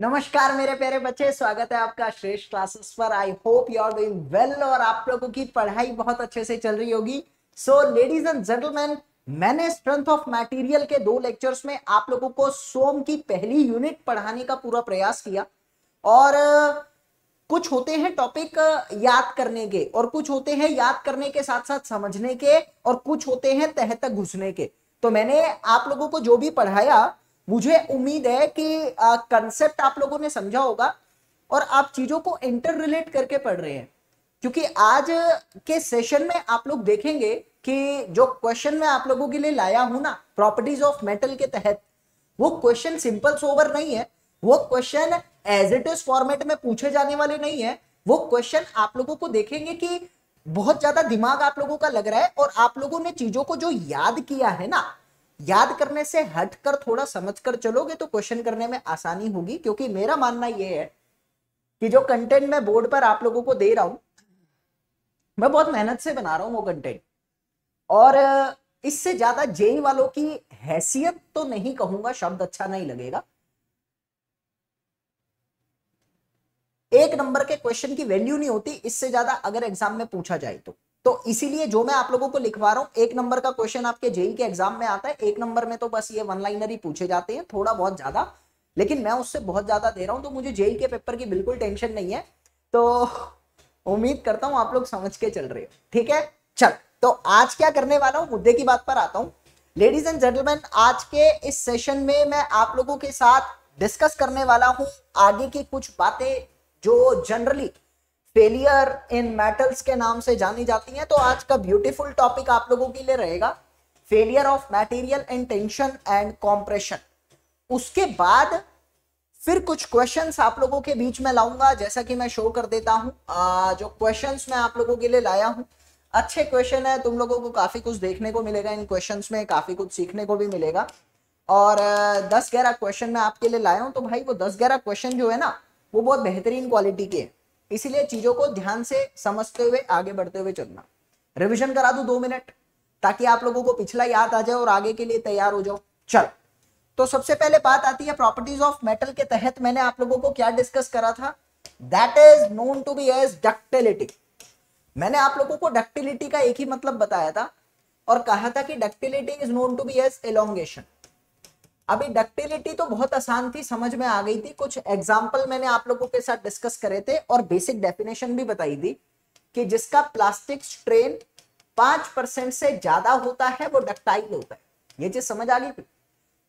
नमस्कार मेरे प्यारे बच्चे, स्वागत है आपका श्रेष्ठ क्लासेस पर। I hope you are doing well और आप लोगों की पढ़ाई बहुत अच्छे से चल रही होगी। सो लेडीज़ एंड जेंटलमैन मैंने स्ट्रेंथ ऑफ़ मटेरियल के दो लेक्चर्स में आप लोगों को सोम की पहली यूनिट पढ़ाने का पूरा प्रयास किया। और, कुछ होते हैं टॉपिक याद करने के और कुछ होते हैं याद करने के साथ साथ समझने के और कुछ होते हैं तह तक घुसने के। तो मैंने आप लोगों को जो भी पढ़ाया मुझे उम्मीद है कि कंसेप्ट आप लोगों ने समझा होगा और आप चीज़ों को इंटर रिलेट करके पढ़ रहे हैं। क्योंकि आज के सेशन में आप लोग देखेंगे कि जो क्वेश्चन मैं आप लोगों के लिए लाया हूँ ना प्रॉपर्टीज़ ऑफ़ मेटल के तहत, वो क्वेश्चन सिंपल सोवर नहीं है, वो question as it is format में पूछे जाने वाले नहीं है, वो क्वेश्चन आप लोगों को देखेंगे कि बहुत ज़्यादा दिमाग आप लोगों का लग रहा है और आप लोगों ने चीज़ों को जो याद किया है ना याद करने से हटकर थोड़ा समझकर चलोगे तो क्वेश्चन करने में आसानी होगी, क्योंकि मेरा मानना यह है कि जो कंटेंट मैं बोर्ड पर आप लोगों को दे रहा हूँ, मैं बहुत मेहनत से बना रहा हूँ वो कंटेंट और, इससे ज़्यादा जेई वालों की हैसियत तो नहीं कहूँगा, शब्द अच्छा नहीं लगेगा। एक नंबर के क्वेश्चन की वैल्यू नहीं होती, इससे ज़्यादा अगर एग्ज़ाम में पूछा जाए तो। तो इसीलिए जो मैं आप लोगों को लिखवा रहा हूँ, एक नंबर का क्वेश्चन आपके जेई के एग्ज़ाम में आता है। एक नंबर में तो बस ये वन लाइनर ही पूछे जाते हैं, थोड़ा बहुत ज़्यादा। लेकिन मैं उससे बहुत ज़्यादा दे रहा हूँ तो मुझे जेई के पेपर की बिल्कुल टेंशन नहीं है। तो उम्मीद करता हूँ आप लोग समझ के चल रहे हो। ठीक है? चल तो आज क्या करने वाला हूँ? मुद्दे की बात पर आता हूँ। लेडीज़ एंड जेंटलमैन आज के इस सेशन में मैं आप लोगों के साथ डिस्कस करने वाला हूँ आगे की कुछ बातें जो जनरली फेलियर इन मेटल्स के नाम से जानी जाती हैं तो आज का ब्यूटीफुल टॉपिक आप लोगों के लिए रहेगा failure of material in tension and compression उसके बाद फिर कुछ क्वेश्चंस आप लोगों के बीच में लाऊँगा, जैसा कि मैं शो कर देता हूँ। जो क्वेश्चंस मैं आप लोगों के लिए लाया हूँ, अच्छे क्वेश्चन है, तुम लोगों को काफ़ी कुछ देखने को मिलेगा, इन क्वेश्चंस में काफ़ी कुछ सीखने को भी मिलेगा। और दस ग्यारह क्वेश्चन मैं आपके लिए लाया हूँ तो भाई वो दस ग्यारह क्वेश्चन जो है ना, वो बहुत बेहतरीन क्वालिटी के हैं। इसीलिए चीज़ों को ध्यान से समझते हुए, आगे बढ़ते हुए चलना। रिविजन करा दू दो मिनट ताकि आप लोगों को पिछला याद आ जाए और आगे के लिए तैयार हो जाओ। चल तो सबसे पहले बात आती है प्रॉपर्टीज़ ऑफ़ मेटल के तहत मैंने आप लोगों को क्या डिस्कस करा था? That is known to be as ductility मैंने आप लोगों को डक्टिलिटी का एक ही मतलब बताया था, और कहा था कि ductility is known to be as elongation अभी डक्टिलिटी तो बहुत आसान थी, समझ में आ गई थी। कुछ एग्ज़ाम्पल मैंने आप लोगों के साथ डिस्कस करे थे और बेसिक डेफिनेशन भी बताई थी कि जिसका प्लास्टिक स्ट्रेन पाँच परसेंट से ज़्यादा होता है, वो डक्टाइल होता है। ये चीज़ समझ आ गई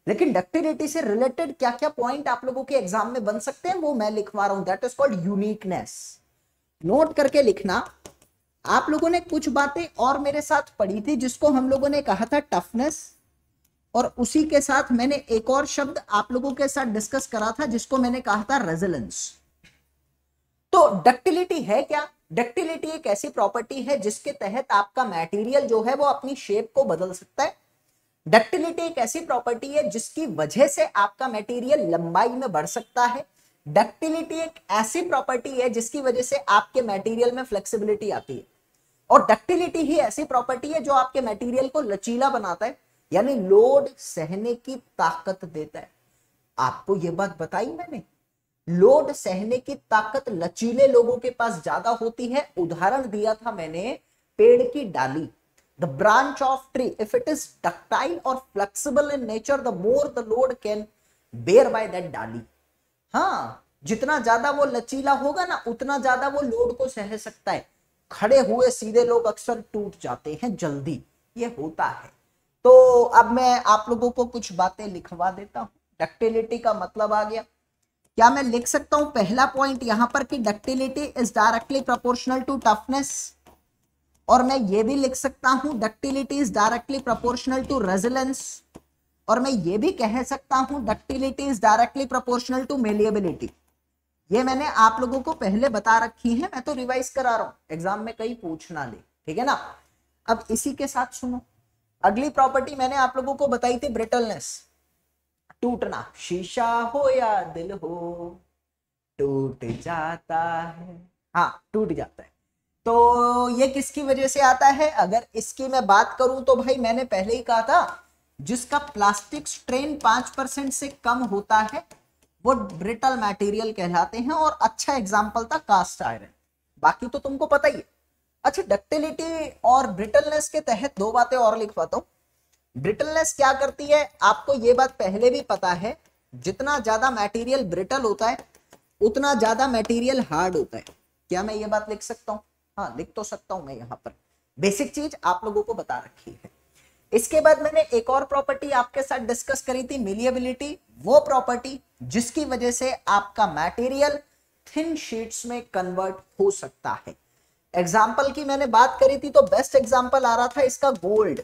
लेकिन डक्टिलिटी से रिलेटेड क्या क्या पॉइंट आप लोगों के एग्ज़ाम में बन सकते हैं, वो मैं लिखवा रहा हूँ। That is called uniqueness note करके लिखना, आप लोगों ने कुछ बातें और मेरे साथ पढ़ी थी जिसको हम लोगों ने कहा था टफनेस और उसी के साथ मैंने एक और शब्द आप लोगों के साथ डिस्कस करा था, जिसको मैंने कहा था रेजिलेंस तो डक्टिलिटी है क्या? डक्टिलिटी एक ऐसी प्रॉपर्टी है जिसके तहत आपका मटेरियल जो है वो अपनी शेप को बदल सकता है। डक्टिलिटी एक ऐसी प्रॉपर्टी है जिसकी वजह से आपका मटेरियल लंबाई में बढ़ सकता है। डक्टिलिटी एक ऐसी प्रॉपर्टी है जिसकी वजह से आपके मटेरियल में फ्लेक्सिबिलिटी आती है। और डक्टिलिटी ही ऐसी प्रॉपर्टी है जो आपके मटेरियल को लचीला बनाता है। यानी लोड सहने की ताकत देता है। आपको यह बात बताई मैंने? लोड सहने की ताकत लचीले लोगों के पास ज़्यादा होती है। उदाहरण दिया था मैंने, पेड़ की डाली। The branch of tree if it is ductile और flexible in nature the more the load can bear by that डाली। हाँ जितना ज़्यादा वो लचीला होगा ना, उतना ज़्यादा वो लोड को सह सकता है। खड़े हुए सीधे लोग अक्सर टूट जाते हैं जल्दी। ये होता है। तो अब मैं आप लोगों को कुछ बातें लिखवा देता हूँ। डक्टिलिटी का मतलब आ गया। क्या मैं लिख सकता हूँ पहला पॉइंट यहाँ पर कि ductility is directly proportional to toughness और मैं ये भी लिख सकता हूँ ductility is directly proportional to resilience और मैं ये भी कह सकता हूँ ductility is directly proportional to malleability ये मैंने आप लोगों को पहले बता रखी है, मैं तो रिवाइज करा रहा हूँ। एग्ज़ाम में कहीं पूछना ले। ठीक है ना? अब इसी के साथ सुनो। अगली प्रॉपर्टी मैंने आप लोगों को बताई थी ब्रिटलनेस टूटना. शीशा हो या दिल हो, टूट जाता है. हाँ टूट जाता है. तो ये किसकी वजह से आता है? अगर इसकी मैं बात करूँ तो भाई मैंने पहले ही कहा था, जिसका प्लास्टिक स्ट्रेन पाँच परसेंट से कम होता है, वो ब्रिटल मटेरियल कहलाते हैं और अच्छा एग्ज़ाम्पल था कास्ट आयरन बाकी तो तुमको पता ही है। अच्छा डक्टिलिटी और ब्रिटलनेस के तहत दो बातें और लिखवाता हूँ। ब्रिटलनेस क्या करती है? आपको ये बात पहले भी पता है, जितना ज़्यादा मटेरियल ब्रिटल होता है, उतना ज़्यादा मटेरियल हार्ड होता है। क्या मैं ये बात लिख सकता हूँ? हाँ लिख तो सकता हूँ मैं यहाँ पर। बेसिक चीज़ आप लोगों को बता रखी है। इसके बाद मैंने एक और प्रॉपर्टी आपके साथ डिस्कस करी थी मिलियबिलिटी वो प्रॉपर्टी जिसकी वजह से आपका मटेरियल थिन शीट्स में कन्वर्ट हो सकता है। एग्ज़ाम्पल की मैंने बात करी थी तो बेस्ट एग्ज़ाम्पल आ रहा था इसका गोल्ड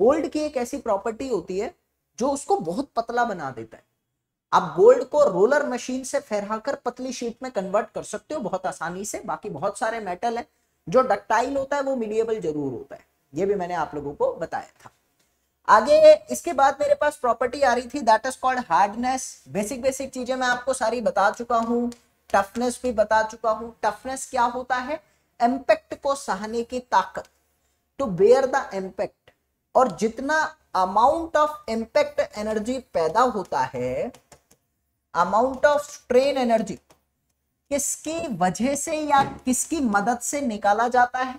गोल्ड की एक ऐसी प्रॉपर्टी होती है जो उसको बहुत पतला बना देता है। आप गोल्ड को रोलर मशीन से फहराकर पतली शीट में कन्वर्ट कर सकते हो बहुत आसानी से। बाकी बहुत सारे मेटल है, जो डक्टाइल होता है वो मिलिएबल ज़रूर होता है। ये भी मैंने आप लोगों को बताया था। आगे इसके बाद मेरे पास प्रॉपर्टी आ रही थी that is called hardness basic basic चीज़ें मैं आपको सारी बता चुका हूँ। टफनेस भी बता चुका हूँ। टफनेस क्या होता है? इम्पैक्ट को सहने की ताकत टू बेयर द इम्पैक्ट और जितना अमाउंट ऑफ़ इम्पैक्ट एनर्जी पैदा होता है अमाउंट ऑफ़ स्ट्रेन एनर्जी किसकी वजह से या किसकी मदद से निकाला जाता है?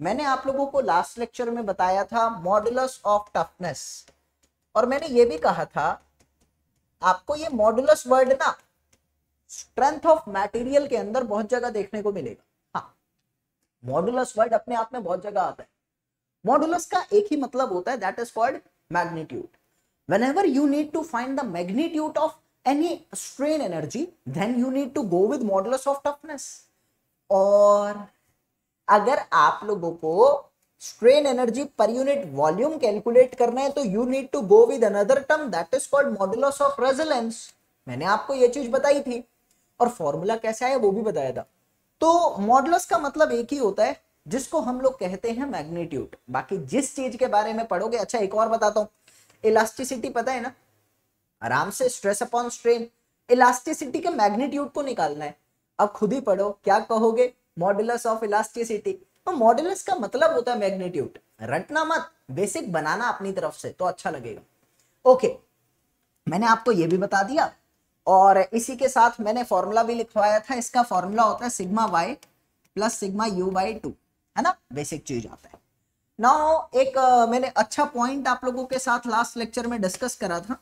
मैंने आप लोगों को लास्ट लेक्चर में बताया था मॉडुलस ऑफ़ टफनेस और मैंने ये भी कहा था, आपको ये मॉडुलस वर्ड ना स्ट्रेंथ ऑफ़ मटेरियल के अंदर बहुत जगह देखने को मिलेगा। मॉडुलस वर्ड अपने आप में बहुत जगह आता है। मॉडुलस का एक ही मतलब होता है that is called magnitude whenever you need to find the magnitude of any strain energy, then you need to go with modulus of toughness. और अगर आप लोगों को strain energy per unit volume calculate करना है तो you need to go with another term that is called modulus of resilience मैंने आपको ये चीज़ बताई थी। और फॉर्मूला कैसे आया वो भी बताया था। तो मॉडुलस का मतलब एक ही होता है, जिसको हम लोग कहते हैं मैग्नीट्यूड बाकी जिस चीज़ के बारे में पढ़ोगे अच्छा एक और बताता हूँ। इलास्टिसिटी पता है ना? आराम से स्ट्रेस अपॉन स्ट्रेन इलास्टिसिटी के मैग्नीट्यूड को निकालना है। अब खुद ही पढ़ो, क्या कहोगे? मॉडुलस ऑफ़ इलास्टिसिटी तो मॉडुलस का मतलब होता है मैग्नीट्यूड रटना मत बेसिक बनाना अपनी तरफ़ से तो अच्छा लगेगा। ओके मैंने आपको ये भी बता दिया। और इसी के साथ मैंने फॉर्मूला भी लिखवाया था। इसका फॉर्मूला होता है sigma Y plus sigma U by two है ना? बेसिक चीज़ आता है। नाउ एक मैंने अच्छा पॉइंट आप लोगों के साथ लास्ट लेक्चर में डिस्कस करा था।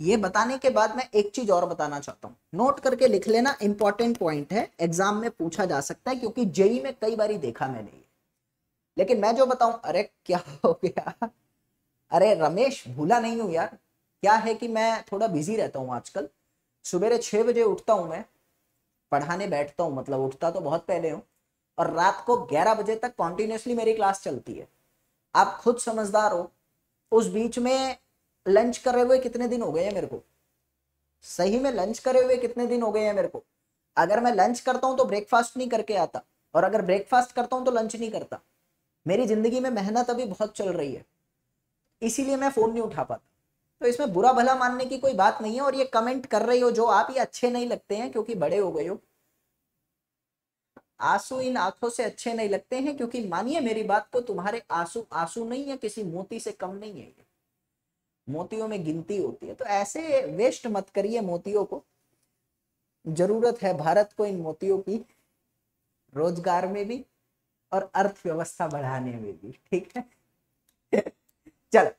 ये बताने के बाद मैं एक चीज़ और बताना चाहता हूँ। नोट करके लिख लेना इंपॉर्टेंट पॉइंट है। एग्ज़ाम में पूछा जा सकता है, क्योंकि जेई में कई बार देखा मैंने ये। लेकिन मैं जो बताऊँ, अरे, क्या हो गया? अरे, रमेश, भूला नहीं हूँ यार। क्या है कि मैं थोड़ा बिज़ी रहता हूँ आजकल? सुबह छह बजे उठता हूँ मैं, पढ़ाने बैठता हूँ मतलब उठता तो बहुत पहले हूँ, और रात को ग्यारह बजे तक कॉन्टिन्यूसली मेरी क्लास चलती है। आप खुद समझदार हो, उस बीच में लंच करे हुए कितने दिन हो गए हैं मेरे को? सही में लंच करे हुए कितने दिन हो गए हैं मेरे को? अगर मैं लंच करता हूँ तो ब्रेकफास्ट नहीं करके आता, और अगर ब्रेकफास्ट करता हूँ तो लंच नहीं करता। मेरी ज़िंदगी में मेहनत अभी बहुत चल रही है, इसीलिए मैं फ़ोन नहीं उठा पाता। तो इसमें बुरा भला मानने की कोई बात नहीं है और ये कमेंट कर रही हो, जो आप ये अच्छे नहीं लगते हैं क्योंकि बड़े हो गए हो। आँसू इन आँखों से अच्छे नहीं लगते हैं क्योंकि मानिए मेरी बात को तुम्हारे आँसू आँसू नहीं है, किसी मोती से कम नहीं है मोतियों में गिनती होती है तो ऐसे वेस्ट मत करिए मोतियों को। ज़रूरत है भारत को इन मोतियों की, रोज़गार में भी और अर्थव्यवस्था बढ़ाने में भी, ठीक है? चलो।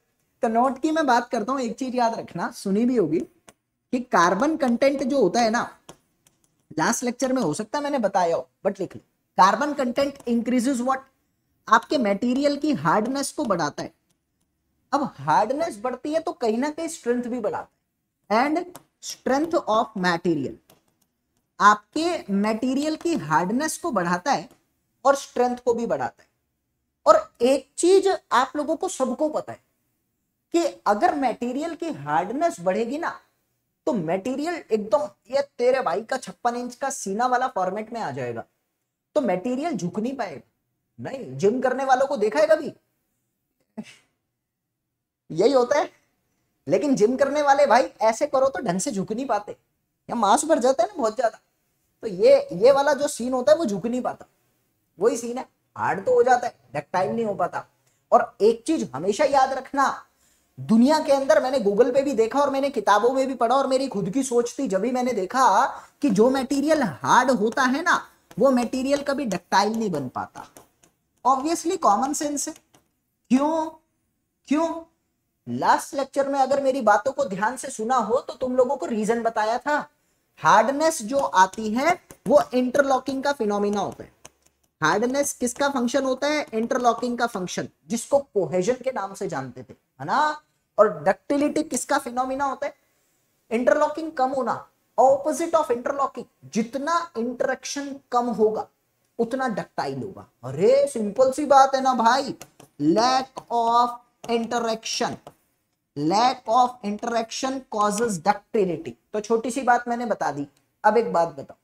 तो नोट की मैं बात करता हूँ, एक चीज़ याद रखना, सुनी भी होगी कि कार्बन कंटेंट जो होता है ना लास्ट लेक्चर में हो सकता है मैंने बताया हो बट लिख लो। कार्बन कंटेंट इंक्रीजेस व्हाट आपके मटेरियल की हार्डनेस को बढ़ाता है। अब हार्डनेस बढ़ती है तो कहीं ना कहीं स्ट्रेंथ भी बढ़ाता है। एंड स्ट्रेंथ ऑफ़ मटेरियल आपके मटेरियल की हार्डनेस को बढ़ाता है और स्ट्रेंथ को भी बढ़ाता है। और एक चीज़ आप लोगों को सबको पता है कि अगर मटेरियल की हार्डनेस बढ़ेगी ना तो मटेरियल एकदम ये तेरे भाई का छप्पन इंच का सीना वाला फॉर्मेट में आ जाएगा। तो मटेरियल झुक नहीं पाएगा। नहीं जिम करने वालों को देखा है कभी? यही होता है। लेकिन जिम करने वाले भाई ऐसे करो तो ढंग से झुक नहीं पाते। या मांस भर जाता है ना बहुत ज़्यादा। तो ये ये वाला जो सीन होता है वो झुक नहीं पाता। वही सीन है। हार्ड तो हो जाता है। डक्टाइल नहीं हो पाता। और एक चीज़ हमेशा याद रखना दुनिया के अंदर मैंने गूगल पे भी देखा और मैंने किताबों में भी पढ़ा और मेरी खुद की सोच थी। जब भी मैंने देखा कि जो मटेरियल हार्ड होता है ना, वो मटेरियल कभी डक्टाइल नहीं बन पाता। ऑब्वियसली कॉमन सेंस है। क्यों? क्यों? लास्ट लेक्चर में अगर मेरी बातों को ध्यान से सुना हो तो तुम लोगों को रीजन बताया था। हार्डनेस जो आती है, वो इंटरलॉकिंग का फिनोमिना होता है। हार्डनेस किसका फ़ंक्शन होता है? इंटरलॉकिंग का फ़ंक्शन जिसको कोहेजन के नाम से जानते थे, है ना? और डक्टिलिटी किसका फिनोमिना होता है? इंटरलॉकिंग कम होना ऑपोजिट ऑफ़ इंटरलॉकिंग जितना इंटरेक्शन कम होगा, उतना डक्टाइल होगा। अरे सिंपल सी बात है ना भाई। Lack of interaction lack of interaction causes ductility तो छोटी सी बात मैंने बता दी। अब एक बात बताओ।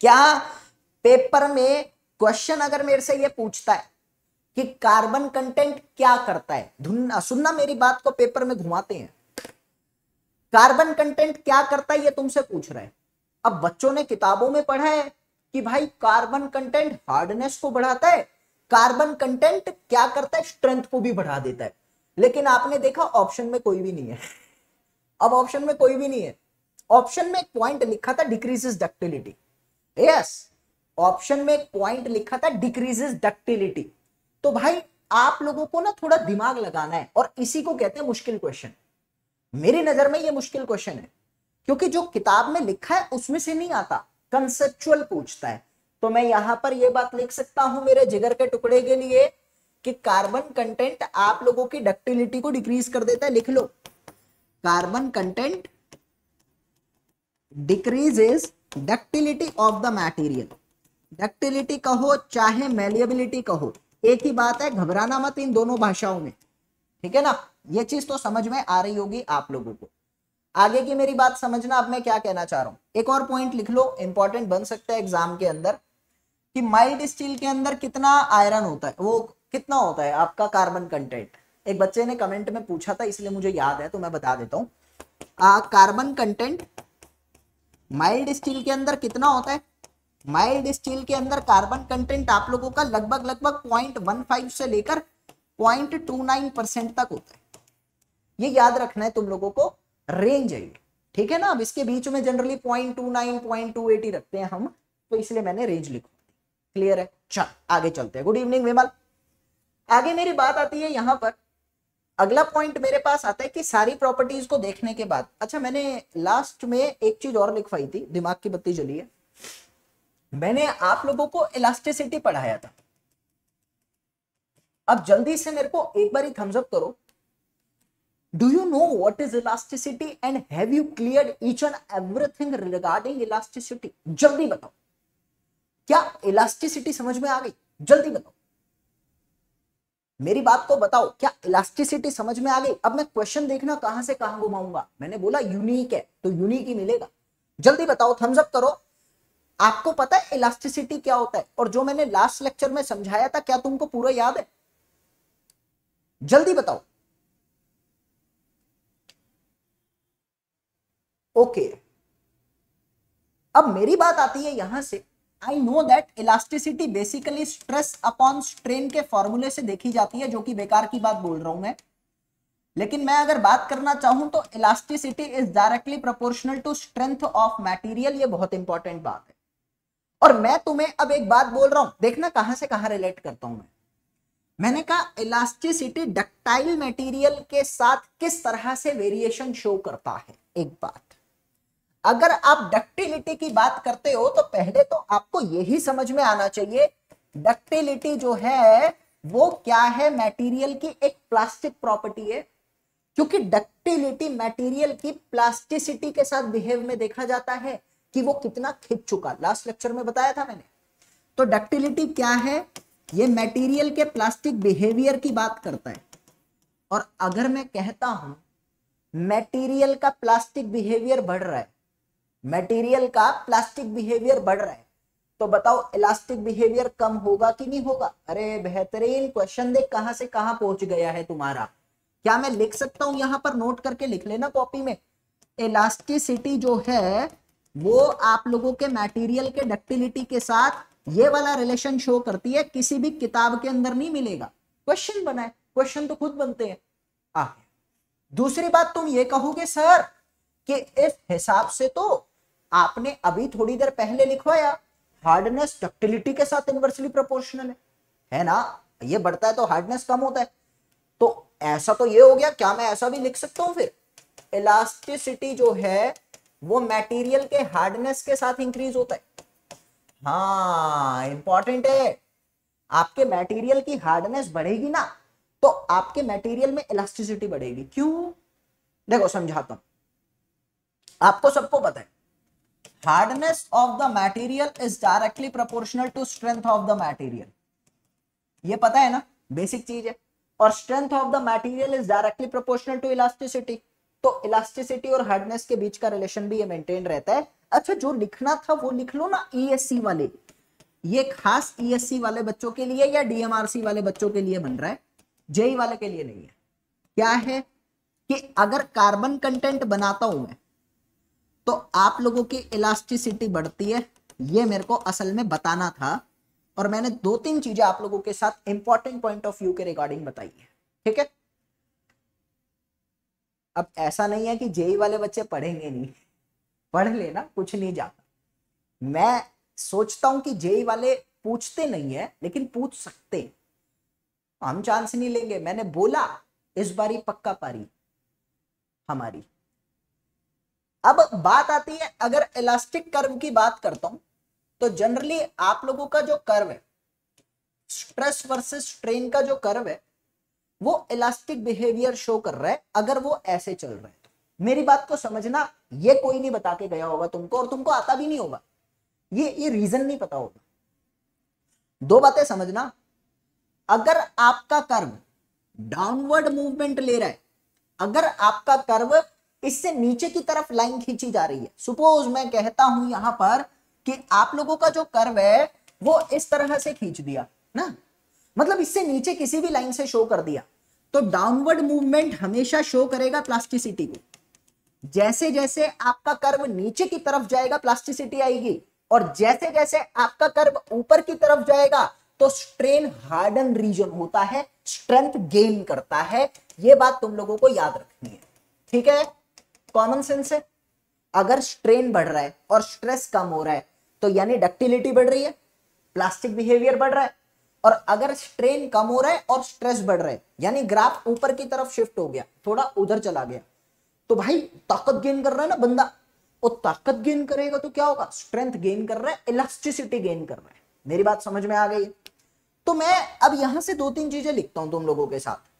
क्या पेपर में क्वेश्चन अगर मेरे से ये पूछता है कि कार्बन कंटेंट क्या करता है? सुनना मेरी बात को पेपर में घुमाते हैं। कार्बन कंटेंट क्या करता है ये तुमसे पूछ रहे हैं। अब बच्चों ने किताबों में पढ़ा है कि भाई कार्बन कंटेंट हार्डनेस को बढ़ाता है कार्बन कंटेंट क्या करता है? स्ट्रेंथ को भी बढ़ा देता है। लेकिन आपने देखा ऑप्शन में कोई भी नहीं है। अब ऑप्शन में कोई भी नहीं है। ऑप्शन में एक पॉइंट लिखा था डिक्रीजेस डक्टिलिटी यस ऑप्शन में पॉइंट लिखा था डिक्रीजेस डक्टिलिटी तो भाई, आप लोगों को ना थोड़ा दिमाग लगाना है और इसी को कहते हैं मुश्किल क्वेश्चन मेरी नज़र में ये मुश्किल क्वेश्चन है, क्योंकि जो किताब में लिखा है, उसमें से नहीं आता कंसेप्चुअल पूछता है. तो मैं यहाँ पर यह बात लिख सकता हूँ मेरे जिगर के टुकड़े के लिए, कि कार्बन कंटेंट आप लोगों की डक्टिलिटी को डिक्रीज कर देता है, लिख लो. Carbon content decreases ductility of the material ductility कहो, चाहे मेलियबिलिटी कहो, एक ही बात है, घबराना मत इन दोनों भाषाओं में। ठीक है ना? ये चीज़ तो समझ में आ रही होगी आप लोगों को। आगे की मेरी बात समझना, अब मैं क्या कहना चाह रहा हूँ? एक और पॉइंट लिख लो इंपॉर्टेंट बन सकता है एग्ज़ाम के अंदर, कि माइल्ड स्टील के अंदर कितना आयरन होता है, वो कितना होता है, आपका कार्बन कंटेंट एक बच्चे ने कमेंट में पूछा था, इसलिए मुझे याद है तो मैं बता देता हूँ। कार्बन कंटेंट माइल्ड स्टील के अंदर कितना होता है? माइल्ड स्टील के अंदर कार्बन कंटेंट आप लोगों का लगभग लगभग पॉइंट वन फाइव से लेकर पॉइंट टू नाइन परसेंट तक होता है। ये याद रखना है तुम लोगों को रेंज है ठीक है ना? अब इसके बीच में generally point two nine, point two eighty रखते हैं हम तो इसलिए मैंने रेंज लिखा क्लियर है? चल, आगे चलते हैं। गुड इवनिंग विमल आगे मेरी बात आती है यहाँ पर। अगला पॉइंट मेरे पास आता है कि सारी प्रॉपर्टीज़ को देखने के बाद। अच्छा मैंने लास्ट में एक चीज़ और लिखवाई थी, दिमाग की बत्ती जली है। मैंने आप लोगों को इलास्टिसिटी पढ़ाया था। अब जल्दी से मेरे को एक बार थम्सअप करो। Do you know what is elasticity and have you clear each and everything regarding elasticity जल्दी बताओ। क्या इलास्टिसिटी समझ में आ गई? जल्दी बताओ। मेरी बात को बताओ, क्या इलास्टिसिटी समझ में आ गई? अब मैं क्वेश्चन देखना कहाँ से कहाँ घुमाऊँगा? मैंने बोला यूनिक है तो यूनिक ही मिलेगा। जल्दी बताओ थम्स अप करो। आपको पता है इलास्टिसिटी क्या होता है? और जो मैंने लास्ट लेक्चर में समझाया था, क्या तुमको पूरा याद है? जल्दी बताओ। ओके अब मेरी बात आती है यहाँ से। I know that elasticity basically stress upon strain के फॉर्मूले से देखी जाती है, जो कि बेकार की बात बोल रहा हूँ मैं। लेकिन मैं अगर बात करना चाहूँ तो elasticity is directly proportional to strength of material ये बहुत इंपॉर्टेंट बात है। और मैं तुम्हें अब एक बात बोल रहा हूँ। देखना कहाँ से कहाँ रिलेट करता हूँ मैं। मैंने कहा इलास्टिसिटी डक्टाइल मटेरियल के साथ किस तरह से वेरिएशन शो करता है? एक बात। अगर आप डक्टिलिटी की बात करते हो तो पहले तो आपको यही समझ में आना चाहिए डक्टिलिटी जो है, वो क्या है? मटेरियल की एक प्लास्टिक प्रॉपर्टी है। क्योंकि डक्टिलिटी मटेरियल की प्लास्टिसिटी के साथ बिहेव में देखा जाता है। कि वो कितना खिंच चुका। लास्ट लेक्चर में बताया था मैंने। तो डक्टिलिटी क्या है? ये मटेरियल के प्लास्टिक बिहेवियर की बात करता है। और अगर मैं कहता हूँ मटेरियल का प्लास्टिक बिहेवियर बढ़ रहा है मटेरियल का प्लास्टिक बिहेवियर बढ़ रहा है तो बताओ इलास्टिक बिहेवियर कम होगा कि नहीं होगा? अरे, बेहतरीन क्वेश्चन देख, कहाँ से कहाँ पहुँच गया है तुम्हारा? क्या मैं लिख सकता हूँ यहाँ पर? नोट करके लिख लेना कॉपी में। इलास्टिसिटी जो है वो आप लोगों के मटेरियल के डक्टिलिटी के साथ ये वाला रिलेशन शो करती है, किसी भी किताब के अंदर नहीं मिलेगा। क्वेश्चन बनाए क्वेश्चन तो खुद बनते हैं। आ दूसरी बात तुम ये कहोगे, सर, कि इस हिसाब से तो आपने अभी थोड़ी देर पहले लिखवाया हार्डनेस डक्टिलिटी के साथ इनवर्सली प्रोपोर्शनल है। है ना? ये बढ़ता है तो हार्डनेस कम होता है। तो ऐसा तो ये हो गया, क्या मैं ऐसा भी लिख सकता हूँ फिर? इलास्टिसिटी जो है वो मटेरियल के हार्डनेस के साथ इंक्रीज होता है। हाँ इंपॉर्टेंट है। आपके मटेरियल की हार्डनेस बढ़ेगी ना तो आपके मटेरियल में इलास्टिसिटी बढ़ेगी। क्यों? देखो, समझाता हूँ। आपको सबको पता है hardness of the material is directly proportional to strength of the material ये पता है ना? बेसिक चीज़ है। और strength of the material is directly proportional to elasticity तो इलास्टिसिटी और हार्डनेस के बीच का रिलेशन भी ये मेंटेन रहता है। अच्छा जो लिखना था वो लिख लो ना ईएससी e वाले। ये खास ईएससी e वाले बच्चों के लिए या डीएमआरसी वाले बच्चों के लिए बन रहा है? जेई वाले के लिए नहीं है। क्या है कि अगर कार्बन कंटेंट बनाता हूँ मैं तो आप लोगों की इलास्टिसिटी बढ़ती है। ये मेरे को असल में बताना था और मैंने दो तीन चीज़ें आप लोगों के साथ इंपॉर्टेंट पॉइंट ऑफ़ व्यू के रिगार्डिंग बताई है। ठीक है? अब ऐसा नहीं है कि जेई वाले बच्चे पढ़ेंगे नहीं। पढ़ लेना, कुछ नहीं जाता। मैं सोचता हूँ कि जेई वाले पूछते नहीं है, लेकिन पूछ सकते हम चांस नहीं लेंगे। मैंने बोला, इस बारी पक्का पारी हमारी। अब बात आती है, अगर इलास्टिक कर्व की बात करता हूँ तो जनरली आप लोगों का जो कर्व है स्ट्रेस वर्सेस स्ट्रेन का जो कर्व है वो इलास्टिक बिहेवियर शो कर रहा है, अगर वो ऐसे चल रहा है मेरी बात को समझना, ये कोई नहीं बता के गया होगा तुमको और तुमको आता भी नहीं होगा। ये ये रीजन नहीं पता होगा। दो बातें समझना, अगर आपका कर्व डाउनवर्ड मूवमेंट ले रहा है, अगर आपका कर्व इससे नीचे की तरफ़ लाइन खींची जा रही है सुपोज मैं कहता हूँ यहाँ पर कि आप लोगों का जो कर्व है, वो इस तरह से खींच दिया, ना? मतलब इससे नीचे किसी भी लाइन से शो कर दिया। तो डाउनवर्ड मूवमेंट हमेशा शो करेगा प्लास्टिसिटी को। जैसे जैसे आपका कर्व नीचे की तरफ़ जाएगा प्लास्टिसिटी आएगी। और जैसे जैसे आपका कर्व ऊपर की तरफ़ जाएगा तो स्ट्रेन हार्डन रीजन होता है स्ट्रेंथ गेन करता है। यह बात तुम लोगों को याद रखनी है। ठीक है? कॉमन सेंस है? अगर स्ट्रेन बढ़ रहा है और स्ट्रेस कम हो रहा है तो यानी डक्टिलिटी बढ़ रही है प्लास्टिक बिहेवियर बढ़ रहा है। और अगर स्ट्रेन कम हो रहा है और स्ट्रेस बढ़ रहा है, यानी ग्राफ ऊपर की तरफ़ शिफ्ट हो गया, थोड़ा उधर चला गया तो भाई ताकत गेन कर रहा है ना बंदा? वो ताकत गेन करेगा तो क्या होगा? स्ट्रेंथ गेन कर रहा है इलास्टिसिटी गेन कर रहा है। मेरी बात समझ में आ गई? तो मैं अब यहाँ से दो तीन चीज़ें लिखता हूँ तुम लोगों के साथ।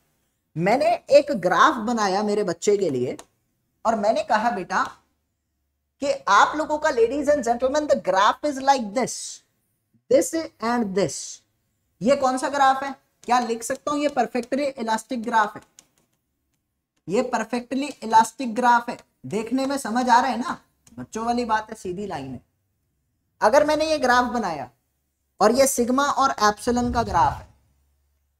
मैंने एक ग्राफ बनाया मेरे बच्चे के लिए, और मैंने कहा, बेटा, कि आप लोगों का ladies and gentleman the graph is like this this and this ये कौन सा ग्राफ है? क्या लिख सकता हूँ? ये परफेक्टली इलास्टिक ग्राफ है। ये परफेक्टली इलास्टिक ग्राफ है। देखने में समझ आ रहा है ना? बच्चों वाली बात है सीधी लाइन है। अगर मैंने ये ग्राफ बनाया और ये सिग्मा और एप्सिलन का ग्राफ है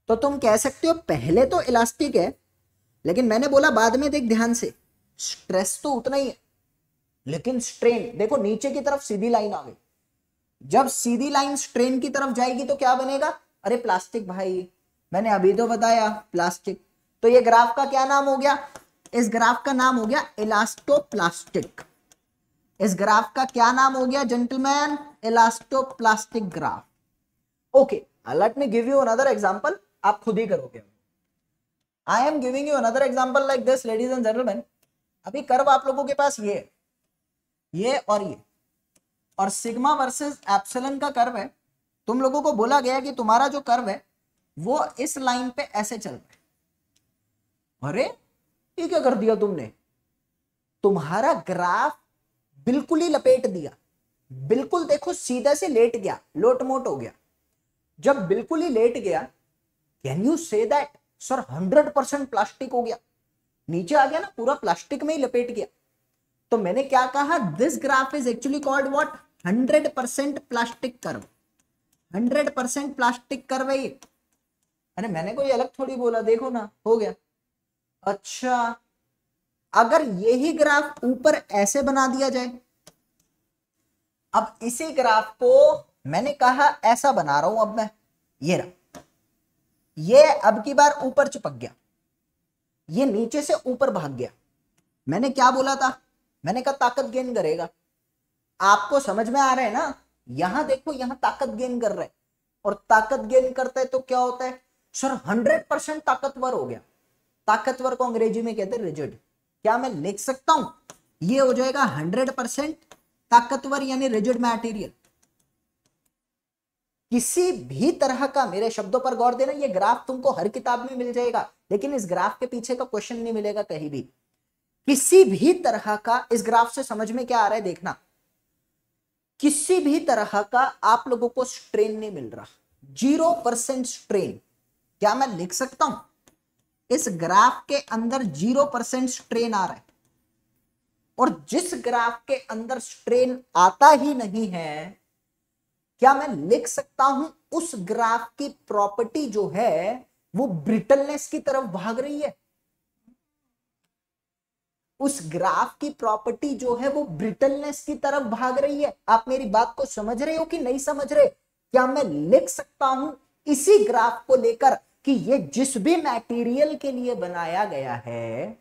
तो तुम कह सकते हो पहले तो इलास्टिक है, लेकिन मैंने बोला बाद में देख ध्यान से। स्ट्रेस तो उतना ही है, लेकिन स्ट्रेन देखो नीचे की तरफ़ सीधी लाइन आ गई। जब सीधी लाइन स्ट्रेन की तरफ़ जाएगी तो क्या बनेगा? अरे प्लास्टिक भाई, मैंने अभी तो बताया, प्लास्टिक। तो ये ग्राफ का क्या नाम हो गया? इस ग्राफ का नाम हो गया इलास्टोप्लास्टिक। इस ग्राफ का क्या नाम हो गया gentleman elastoplastic graph. Okay let me give you another example आप खुद ही करोगे। I am giving you another example like this ladies and gentleman अभी कर्व आप लोगों के पास ये ये और ये। और सिग्मा वर्सेस एप्सिलन का कर्व है। तुम लोगों को बोला गया कि तुम्हारा जो कर्व है, वो इस लाइन पे ऐसे चल रहा है। अरे, ये क्या कर दिया तुमने? तुम्हारा ग्राफ बिल्कुल ही लपेट दिया। बिल्कुल देखो, सीधा से लेट गया लोट मोट हो गया। जब बिल्कुल ही लेट गया can you say that sir hundred percent plastic हो गया। नीचे आ गया ना, पूरा प्लास्टिक में ही लपेट गया। तो मैंने क्या कहा? This graph is actually called what hundred percent plastic curve hundred percent plastic curve है अरे मैंने कोई अलग थोड़ी बोला, देखो ना, हो गया। अच्छा अगर यही ग्राफ ऊपर ऐसे बना दिया जाए। अब इसी ग्राफ को मैंने कहा ऐसा बना रहा हूँ अब मैं। ये रहा। ये अब की बार ऊपर चिपक गया। ये नीचे से ऊपर भाग गया। मैंने क्या बोला था? मैंने कहा ताकत गेन करेगा। आपको समझ में आ रहा है ना? यहाँ देखो, यहाँ ताकत गेन कर रहा है। और ताकत गेन करता है तो क्या होता है? सर हंड्रेड परसेंट ताकतवर हो गया। ताकतवर को अंग्रेज़ी में कहते हैं रिजिड क्या मैं लिख सकता हूँ? ये हो जाएगा हंड्रेड परसेंट ताकतवर यानी रिजिड मैटेरियल किसी भी तरह का मेरे शब्दों पर गौर देना, ये ग्राफ तुमको हर किताब में मिल जाएगा। लेकिन इस ग्राफ के पीछे का क्वेश्चन नहीं मिलेगा कहीं भी। किसी भी तरह का, इस ग्राफ से समझ में क्या आ रहा है? देखना। किसी भी तरह का आप लोगों को स्ट्रेन नहीं मिल रहा। ज़ीरो परसेंट स्ट्रेन क्या मैं लिख सकता हूँ? इस ग्राफ के अंदर ज़ीरो परसेंट स्ट्रेन आ रहा है। और जिस ग्राफ के अंदर स्ट्रेन आता ही नहीं है, क्या मैं लिख सकता हूँ? उस ग्राफ की प्रॉपर्टी जो है, वो ब्रिटलनेस की तरफ़ भाग रही है। उस ग्राफ की प्रॉपर्टी जो है वो ब्रिटलनेस की तरफ़ भाग रही है। आप मेरी बात को समझ रहे हो कि नहीं समझ रहे? क्या मैं लिख सकता हूँ इसी ग्राफ को लेकर कि ये जिस भी मटेरियल के लिए बनाया गया है,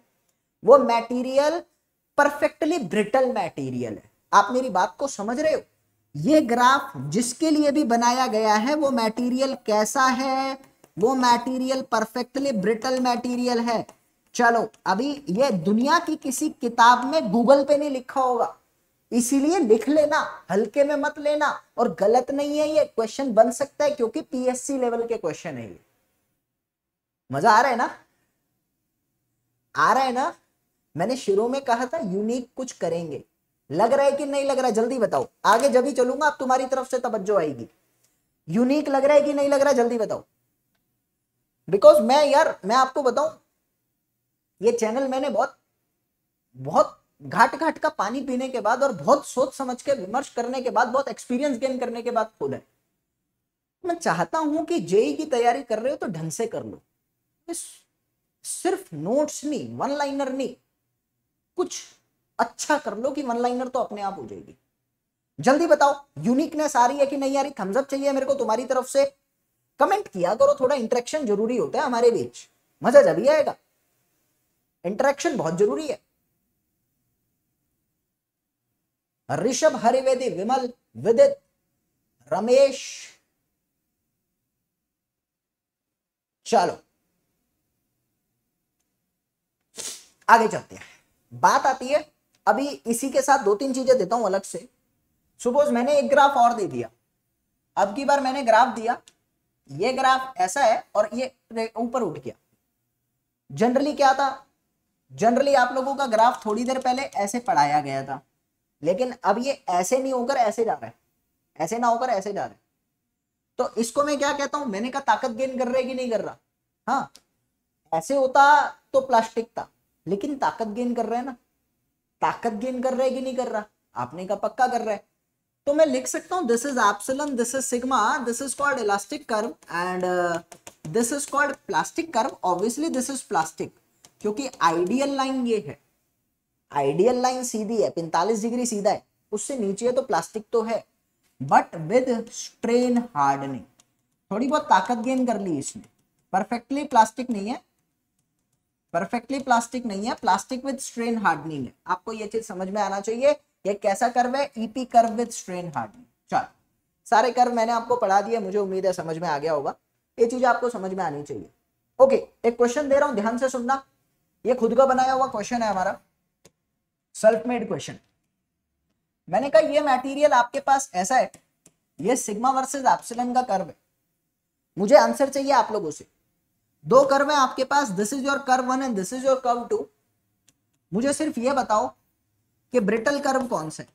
वो मटेरियल परफेक्टली ब्रिटल मटेरियल है। आप मेरी बात को समझ रहे हो? ये ग्राफ जिसके लिए भी बनाया गया है, वो मटेरियल कैसा है? वो मटेरियल परफेक्टली ब्रिटल मटेरियल है। चलो, अभी ये दुनिया की किसी किताब में गूगल पे नहीं लिखा होगा। इसीलिए लिख लेना, हल्के में मत लेना। और गलत नहीं है ये क्वेश्चन बन सकता है क्योंकि पीएससी लेवल के क्वेश्चन है ये। मज़ा आ रहा है ना? आ रहा है ना? मैंने शुरू में कहा था यूनिक कुछ करेंगे। लग रहा है कि नहीं लग रहा? है जल्दी बताओ। आगे जब ही चलूँगा अब तुम्हारी तरफ़ से तवज्जो आएगी। यूनिक लग रहा है कि नहीं लग रहा? है जल्दी बताओ। बिकॉज़ मैं यार, मैं आपको बताऊँ ये चैनल मैंने बहुत बहुत घाट घाट का पानी पीने के बाद और बहुत सोच समझ के विमर्श करने के बाद, बहुत एक्सपीरियंस गेन करने के बाद खोला है। मैं चाहता हूँ कि जेई की तैयारी कर रहे हो तो ढंग से कर लो। सिर्फ़ नोट्स नहीं वन लाइनर नहीं, कुछ अच्छा कर लो कि वन लाइनर तो अपने आप हो जाएगी। जल्दी बताओ यूनिकनेस आ रही है कि नहीं आ रही? थम्सअप चाहिए मेरे को तुम्हारी तरफ़ से। कमेंट किया करो, थोड़ा इंटरेक्शन ज़रूरी होता है हमारे बीच। मज़ा जब ही आएगा। इंटरेक्शन बहुत ज़रूरी है। ऋषभ हरिवेदी, विमल, विदित, रमेश। चलो। आगे चलते हैं। बात आती है, अभी इसी के साथ दो तीन चीज़ें देता हूँ अलग से। सुपोज मैंने एक ग्राफ और दे दिया। अब की बार मैंने ग्राफ दिया। ये ग्राफ ऐसा है और ये ऊपर उठ गया। जनरली क्या था? जनरली आप लोगों का ग्राफ थोड़ी देर पहले ऐसे पढ़ाया गया था। लेकिन अब ये ऐसे नहीं होकर ऐसे जा रहा है। ऐसे ना होकर ऐसे जा रहा है। तो इसको मैं क्या कहता हूँ? मैंने कहा ताकत गेन कर रहा है कि नहीं कर रहा? हाँ। ऐसे होता तो प्लास्टिक था, लेकिन ताकत गेन कर रहा है ना। ताकत गेन कर रहा है कि नहीं कर रहा? आपने कहा पक्का कर रहा है। तो मैं लिख सकता हूँ this is epsilon this is sigma this is called elastic curve and this is called plastic curve obviously this is plastic क्योंकि आइडियल लाइन ये है। आइडियल लाइन सीधी है 45 डिग्री सीधा है। उससे नीचे तो प्लास्टिक तो है। बट विद स्ट्रेन हार्डनिंग थोड़ी बहुत ताकत गेन कर ली इसने। परफेक्टली प्लास्टिक नहीं है। परफेक्टली प्लास्टिक नहीं है। प्लास्टिक विद स्ट्रेन हार्डनिंग है। आपको ये चीज़ समझ में आना चाहिए, ये कैसा कर्व है? EP curve with strain hardening चल, सारे कर्व मैंने आपको पढ़ा दिए, मुझे उम्मीद है समझ में आ गया होगा। ये चीज़ आपको समझ में आनी चाहिए। ओके एक क्वेश्चन दे रहा हूँ, ध्यान से सुनना। ये खुद का बनाया हुआ क्वेश्चन है हमारा। सेल्फ मेड क्वेश्चन मैंने कहा, ये मटेरियल आपके पास ऐसा है, ये सिग्मा वर्सेस एप्सिलॉन का कर्व है। मुझे आंसर चाहिए आप लोगों से। दो कर्व है आपके पास this is your curve one and this is your curve two मुझे सिर्फ़ ये बताओ कि ब्रिटल कर्व कौन सा है?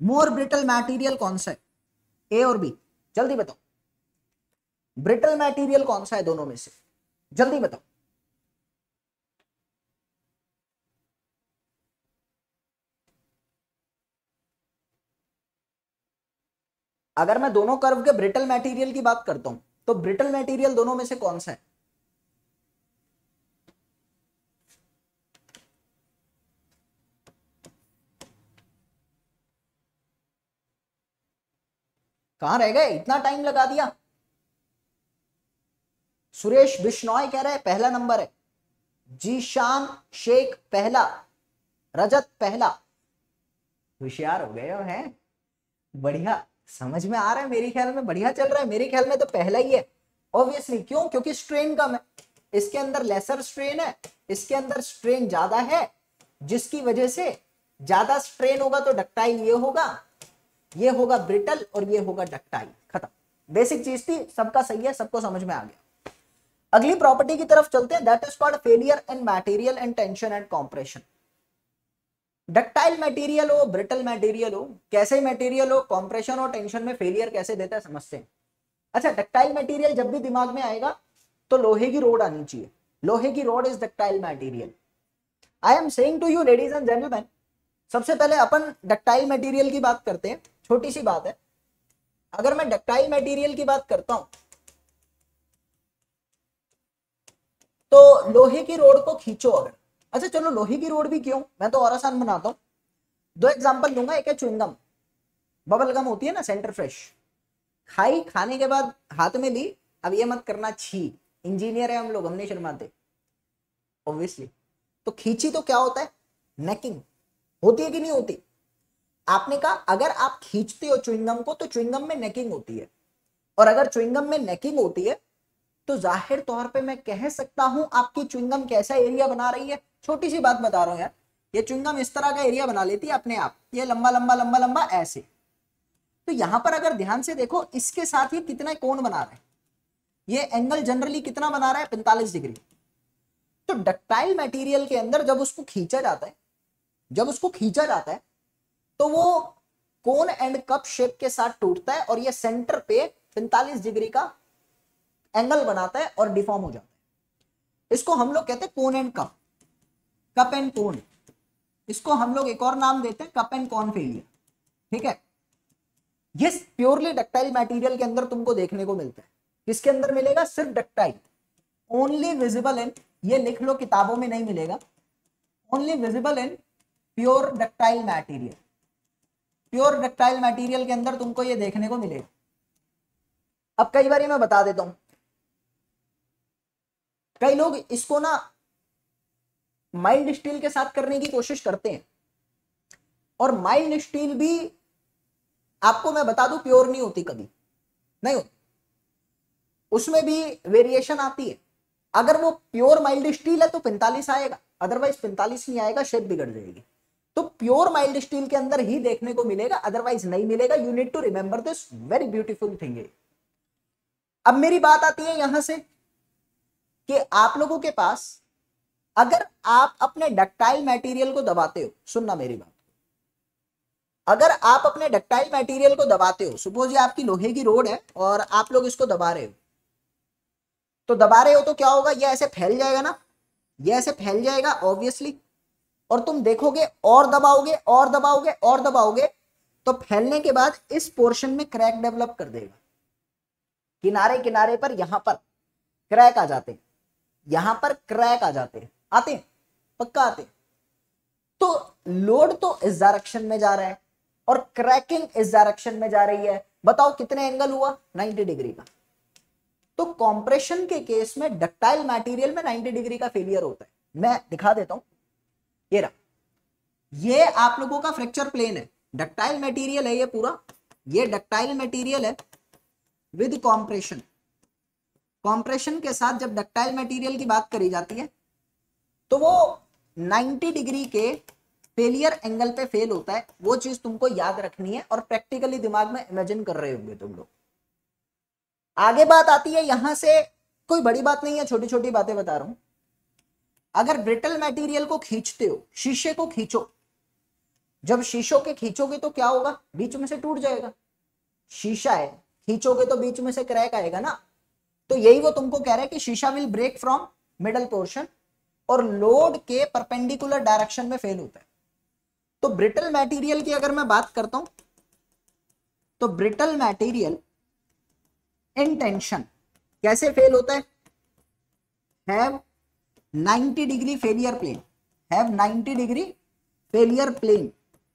मोर ब्रिटल मटेरियल कौन सा है? ए और बी जल्दी बताओ। ब्रिटल मटेरियल कौन सा है दोनों में से? जल्दी बताओ। अगर मैं दोनों कर्व के ब्रिटल मटेरियल की बात करता हूँ तो ब्रिटल मटेरियल दोनों में से कौन सा है? कहाँ रह गए? इतना टाइम लगा दिया। सुरेश बिश्नॉय कह रहे हैं, पहला नंबर है। जी जीशान शेख पहला, रजत पहला। होशियार हो गए हो, हैं? बढ़िया। समझ में आ रहा है? मेरे ख्याल में बढ़िया चल रहा है। मेरे ख्याल में तो पहला ही है। ऑब्वियसली क्यों? क्योंकि स्ट्रेन कम है। इसके अंदर लेसर स्ट्रेन है। इसके अंदर स्ट्रेन ज़्यादा है, जिसकी वजह से ज़्यादा स्ट्रेन होगा तो डक्टाइल ये होगा ये होगा ब्रिटल और ये होगा डक्टाइल खत्म। बेसिक चीज़ थी, सबका सही है, सबको समझ में आ गया। अगली प्रॉपर्टी की तरफ़ चलते हैं। That is called failure and material and tension and compression ductile material हो, ब्रिटल मटेरियल हो, कैसे मटेरियल हो, कॉम्प्रेशन और टेंशन में फेलियर कैसे देता है, समझते हैं। अच्छा डक्टाइल मटेरियल जब भी दिमाग में आएगा तो लोहे की रोड आनी चाहिए। लोहे की rod is ductile material. I am saying to you ladies and gentleman सबसे पहले अपन डक्टाइल मटेरियल की बात करते हैं। छोटी सी बात है। अगर मैं डक्टाइल मटेरियल की बात करता हूँ तो लोहे की रोड को खींचो अगर। अच्छा चलो लोहे की रोड भी क्यों? मैं तो और आसान बनाता हूँ। दो एग्जांपल दूँगा, एक है च्विंगम बबल गम होती है ना सेंटर फ्रेश खाई, खाने के बाद हाथ में ली, अब ये मत करना छी। इंजीनियर है हम लोग हमने शर्माते। ऑब्वियसली तो खींची तो क्या होता है? नेकिंग होती है कि नहीं होती? आपने कहा, अगर आप खींचते हो च्विंगम को तो च्विंगम में नेकिंग होती है। और अगर च्विंगम में नेकिंग होती है तो ज़ाहिर तौर पे मैं कह सकता हूँ, आपकी च्विंगम कैसा एरिया बना रही है? छोटी सी बात बता रहा हूँ यार। ये च्विंगम इस तरह का एरिया बना लेती है अपने आप। ये लंबा लंबा लंबा लंबा ऐसे। तो यहाँ पर अगर ध्यान से देखो, इसके साथ ही कितना कोण बना रहा है। ये एंगल जनरली कितना बना रहा है? पैंतालीस डिग्री। तो डक्टाइल मटेरियल के अंदर जब उसको खींचा जाता है, जब उसको खींचा जाता है तो वो कोन एंड कप शेप के साथ टूटता है और ये सेंटर पे 45 डिग्री का एंगल बनाता है और डिफॉर्म हो जाता है। इसको हम लोग कहते हैं cone and cup cup and cone इसको हम लोग एक और नाम देते हैं कप एंड कॉन फेलियर ठीक है? ये प्योरली डक्टाइल मटेरियल के अंदर तुमको देखने को मिलता है। किसके अंदर मिलेगा? सिर्फ़ डक्टाइल ओनली विजिबल इन ये लिख लो, किताबों में नहीं मिलेगा। Only visible in pure ductile material pure ductile material के अंदर तुमको ये देखने को मिलेगा। अब कई बार मैं बता देता हूँ। कई लोग इसको ना माइल्ड स्टील के साथ करने की कोशिश करते हैं। और माइल्ड स्टील भी आपको मैं बता दूँ प्योर नहीं होती कभी। नहीं होती। उसमें भी वेरिएशन आती है। अगर वो प्योर माइल्ड स्टील है तो 45 आएगा। अदरवाइज़ 45 नहीं आएगा शेप बिगड़ जाएगी। तो प्योर माइल्ड स्टील के अंदर ही देखने को मिलेगा अदरवाइज़ नहीं मिलेगा। You need to remember this very beautiful thing अब मेरी बात आती है यहाँ से। कि आप लोगों के पास अगर आप अपने डक्टाइल मटेरियल को दबाते हो, सुनना मेरी बात। अगर आप अपने डक्टाइल मटेरियल को दबाते हो सपोज़ ये आपकी लोहे की रोड है और आप लोग इसको दबा रहे हो तो दबा रहे हो तो क्या होगा? ये ऐसे फैल जाएगा ना? ये ऐसे फैल जाएगा ऑब्वियसली और तुम देखोगे, और दबाओगे और दबाओगे और दबाओगे तो फैलने के बाद इस पोर्शन में क्रैक डेवलप कर देगा। किनारे किनारे पर, यहाँ पर क्रैक आ जाते हैं। यहाँ पर क्रैक आ जाते हैं, आते हैं, पक्का आते हैं। तो लोड तो इस डायरेक्शन में जा रहा है और क्रैकिंग इस डायरेक्शन में जा रही है। बताओ कितने एंगल हुआ? 90 डिग्री का। तो कॉम्प्रेशन के केस में डक्टाइल मटेरियल में 90 डिग्री का फेलियर होता है। मैं दिखा देता हूँ। ये रहा। ये आप लोगों का फ्रैक्चर प्लेन है। डक्टाइल मटेरियल है ये पूरा। ये डक्टाइल मटेरियल है। विद कॉम्प्रेशन कॉम्प्रेशन के साथ जब डक्टाइल मटेरियल की बात करी जाती है तो वो 90 डिग्री के फेलियर एंगल पे फेल होता है। वो चीज़ तुमको याद रखनी है और प्रैक्टिकली दिमाग में इमेजिन कर रहे होंगे तुम लोग। आगे बात आती है, यहाँ से कोई बड़ी बात नहीं है छोटी छोटी बातें बता रहा हूँ। अगर ब्रिटल मटेरियल को खींचते हो, शीशे को खींचो, जब शीशो के खींचोगे तो क्या होगा? बीच में से टूट जाएगा। शीशा है, खींचोगे तो बीच में से क्रैक आएगा ना। तो यही वो तुमको कह रहा है कि शीशा will break from middle portion और लोड के परपेंडिकुलर डायरेक्शन में फेल होता है। तो ब्रिटल मटेरियल की अगर मैं बात करता हूँ तो ब्रिटल मटेरियल इन टेंशन कैसे फेल होता है? Have 90 degree failure plane have 90 degree failure plane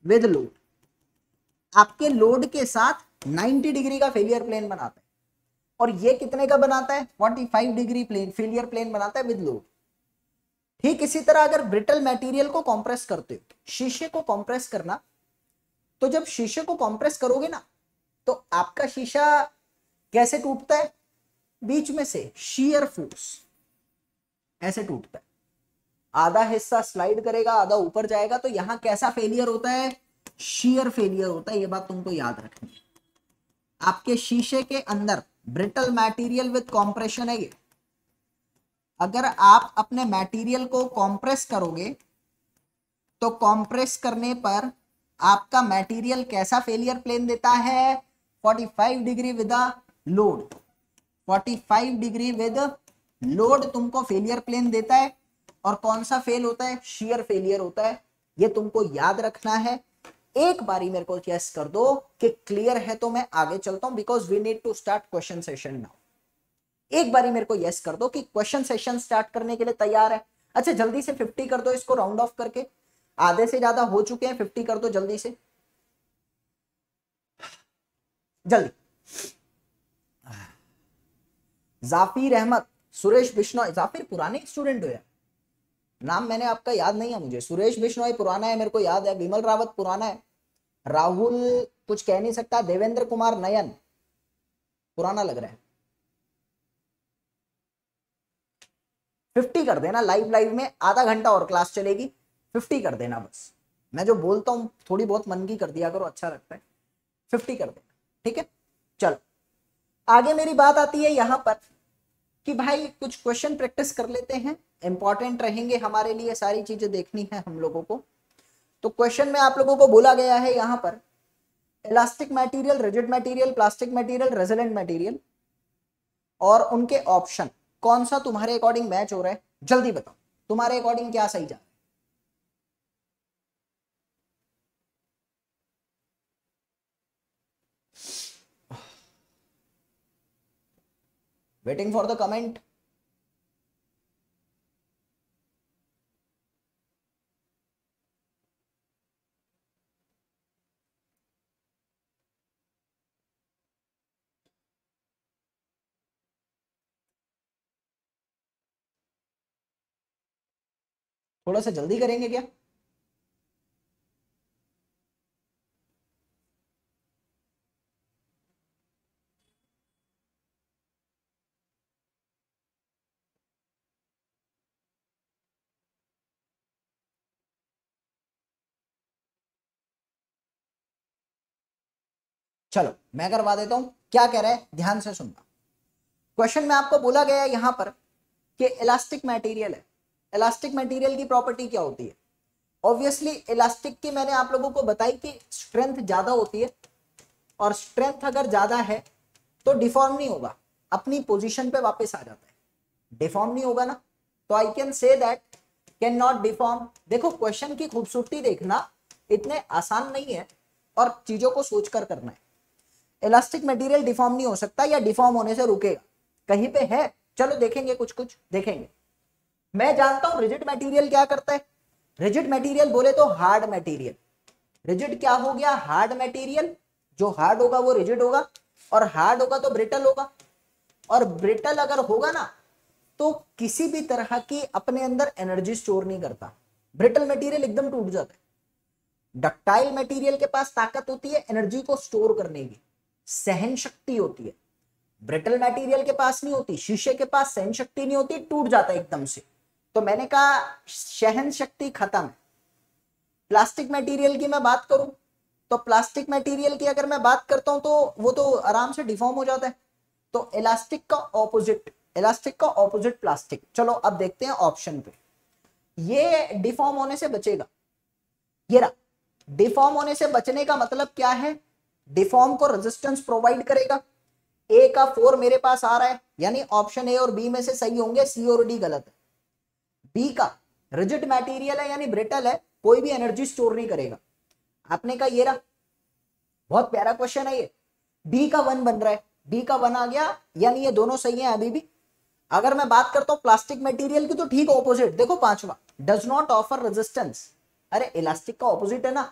with load आपके लोड के साथ 90 डिग्री का फेलियर प्लेन बनाता है। और ये कितने का बनाता है? 45 डिग्री प्लेन फेलियर प्लेन बनाता है विद लोड ठीक इसी तरह अगर ब्रिटल मटेरियल को कॉम्प्रेस करते हो, शीशे को कॉम्प्रेस करना तो जब शीशे को कॉम्प्रेस करोगे ना तो आपका शीशा कैसे टूटता है? बीच में से शीयर फोर्स ऐसे टूटता है। आधा हिस्सा स्लाइड करेगा, आधा ऊपर जाएगा तो यहाँ कैसा फेलियर होता है? शियर फेलियर होता है, ये बात तुमको याद रखनी है। आपके शीशे के अंदर ब्रिटल मटेरियल विद कॉम्प्रेशन है ये। अगर आप अपने मटेरियल को कॉम्प्रेस करोगे तो कॉम्प्रेस करने पर आपका मटेरियल कैसा फेलियर प्लेन देता है? 45 degree with load 45 degree with load तुमको फेलियर प्लेन देता है। और कौन सा फेल होता है? शियर फेलियर होता है। ये तुमको याद रखना है। एक बारी मेरे को यस कर दो कि क्लियर है तो मैं आगे चलता हूँ because we need to start question session now एक बारी मेरे को यस कर दो कि क्वेश्चन सेशन स्टार्ट करने के लिए तैयार है। अच्छा जल्दी से फिफ्टी कर दो इसको राउंड ऑफ़ करके। आधे से ज़्यादा हो चुके हैं फिफ्टी कर दो जल्दी से। जल्दी। जाफिर अहमद सुरेश बिश्नोई जाफिर पुराने स्टूडेंट हो यार। नाम मैंने आपका याद नहीं है मुझे। सुरेश बिश्नोई पुराना है, मेरे को याद है। विमल रावत पुराना है। राहुल कुछ कह नहीं सकता। देवेंद्र कुमार नयन। पुराना लग रहा है। फिफ्टी कर देना लाइव लाइव में। आधा घंटा और क्लास चलेगी। फिफ्टी कर देना बस। मैं जो बोलता हूँ, थोड़ी बहुत मन की कर दिया करो अच्छा लगता है। फिफ्टी कर देना। ठीक है? चलो। आगे मेरी बात आती है यहाँ पर। कि भाई कुछ क्वेश्चन प्रैक्टिस कर लेते हैं। इंपॉर्टेंट रहेंगे हमारे लिए सारी चीज़ें देखनी है हम लोगों को। तो क्वेश्चन में आप लोगों को बोला गया है यहाँ पर elastic material rigid material plastic material resilient material और उनके ऑप्शन कौन सा तुम्हारे अकॉर्डिंग मैच हो रहा है? जल्दी बताओ, तुम्हारे अकॉर्डिंग क्या सही जा वेटिंग फॉर द कमेंट थोड़ा सा जल्दी करेंगे क्या? चलो, मैं करवा देता हूँ। क्या कह रहा है? ध्यान से सुनना। क्वेश्चन में आपको बोला गया यहाँ पर कि इलास्टिक मटेरियल है। इलास्टिक मटेरियल की प्रॉपर्टी क्या होती है? ऑब्वियसली इलास्टिक की मैंने आप लोगों को बताई कि स्ट्रेंथ ज़्यादा होती है और स्ट्रेंथ अगर ज़्यादा है तो डिफॉर्म नहीं होगा। अपनी पोजीशन पे वापस आ जाता है। डिफॉर्म नहीं होगा ना? तो I can say that can not deform देखो क्वेश्चन की खूबसूरती देखना इतने आसान नहीं है और चीज़ों को सोचकर करना है। इलास्टिक मटेरियल डिफॉर्म नहीं हो सकता या डिफॉर्म होने से रुकेगा। कहीं पे है। चलो देखेंगे कुछ कुछ, देखेंगे। मैं जानता हूँ रिजिड मटेरियल क्या करता है। रिजिड मटेरियल बोले तो हार्ड मटेरियल रिजिड क्या हो गया? हार्ड मटेरियल जो हार्ड होगा वो रिजिड होगा और हार्ड होगा तो ब्रिटल होगा। और ब्रिटल अगर होगा ना तो किसी भी तरह की अपने अंदर एनर्जी स्टोर नहीं करता। ब्रिटल मटेरियल एकदम टूट जाता है। डक्टाइल मटेरियल के पास ताकत होती है एनर्जी को स्टोर करने की। सहन शक्ति होती है। ब्रिटल मटेरियल के पास नहीं होती, शीशे के पास सहन शक्ति नहीं होती, टूट जाता एकदम से। तो मैंने कहा सहन शक्ति खत्म। प्लास्टिक मटेरियल की मैं बात करूँ तो प्लास्टिक मटेरियल की अगर मैं बात करता हूँ तो वो तो आराम से डिफॉर्म हो जाता है। तो इलास्टिक का ऑपोजिट इलास्टिक का ऑपोजिट प्लास्टिक। चलो, अब देखते हैं ऑप्शन पे। ये डिफॉर्म होने से बचेगा। ये रहा। डिफॉर्म होने से बचने का मतलब क्या है? डिफॉर्म को रेजिस्टेंस प्रोवाइड करेगा। ए का फोर मेरे पास आ रहा है, यानी ऑप्शन ए और बी में से सही होंगे सी और डी गलत है। बी का रिजिड मटेरियल है, यानी ब्रिटल है, कोई भी एनर्जी स्टोर नहीं करेगा। आपने कहा ये रहा। बहुत प्यारा क्वेश्चन है ये। बी का वन बन रहा है। बी का वन आ गया, यानी ये दोनों सही है अभी भी। अगर मैं बात करता हूँ प्लास्टिक मटेरियल की तो ठीक ऑपोजिट देखो पांचवा। डज नॉट ऑफ़र रेजिस्टेंस अरे इलास्टिक का ऑपोजिट है ना।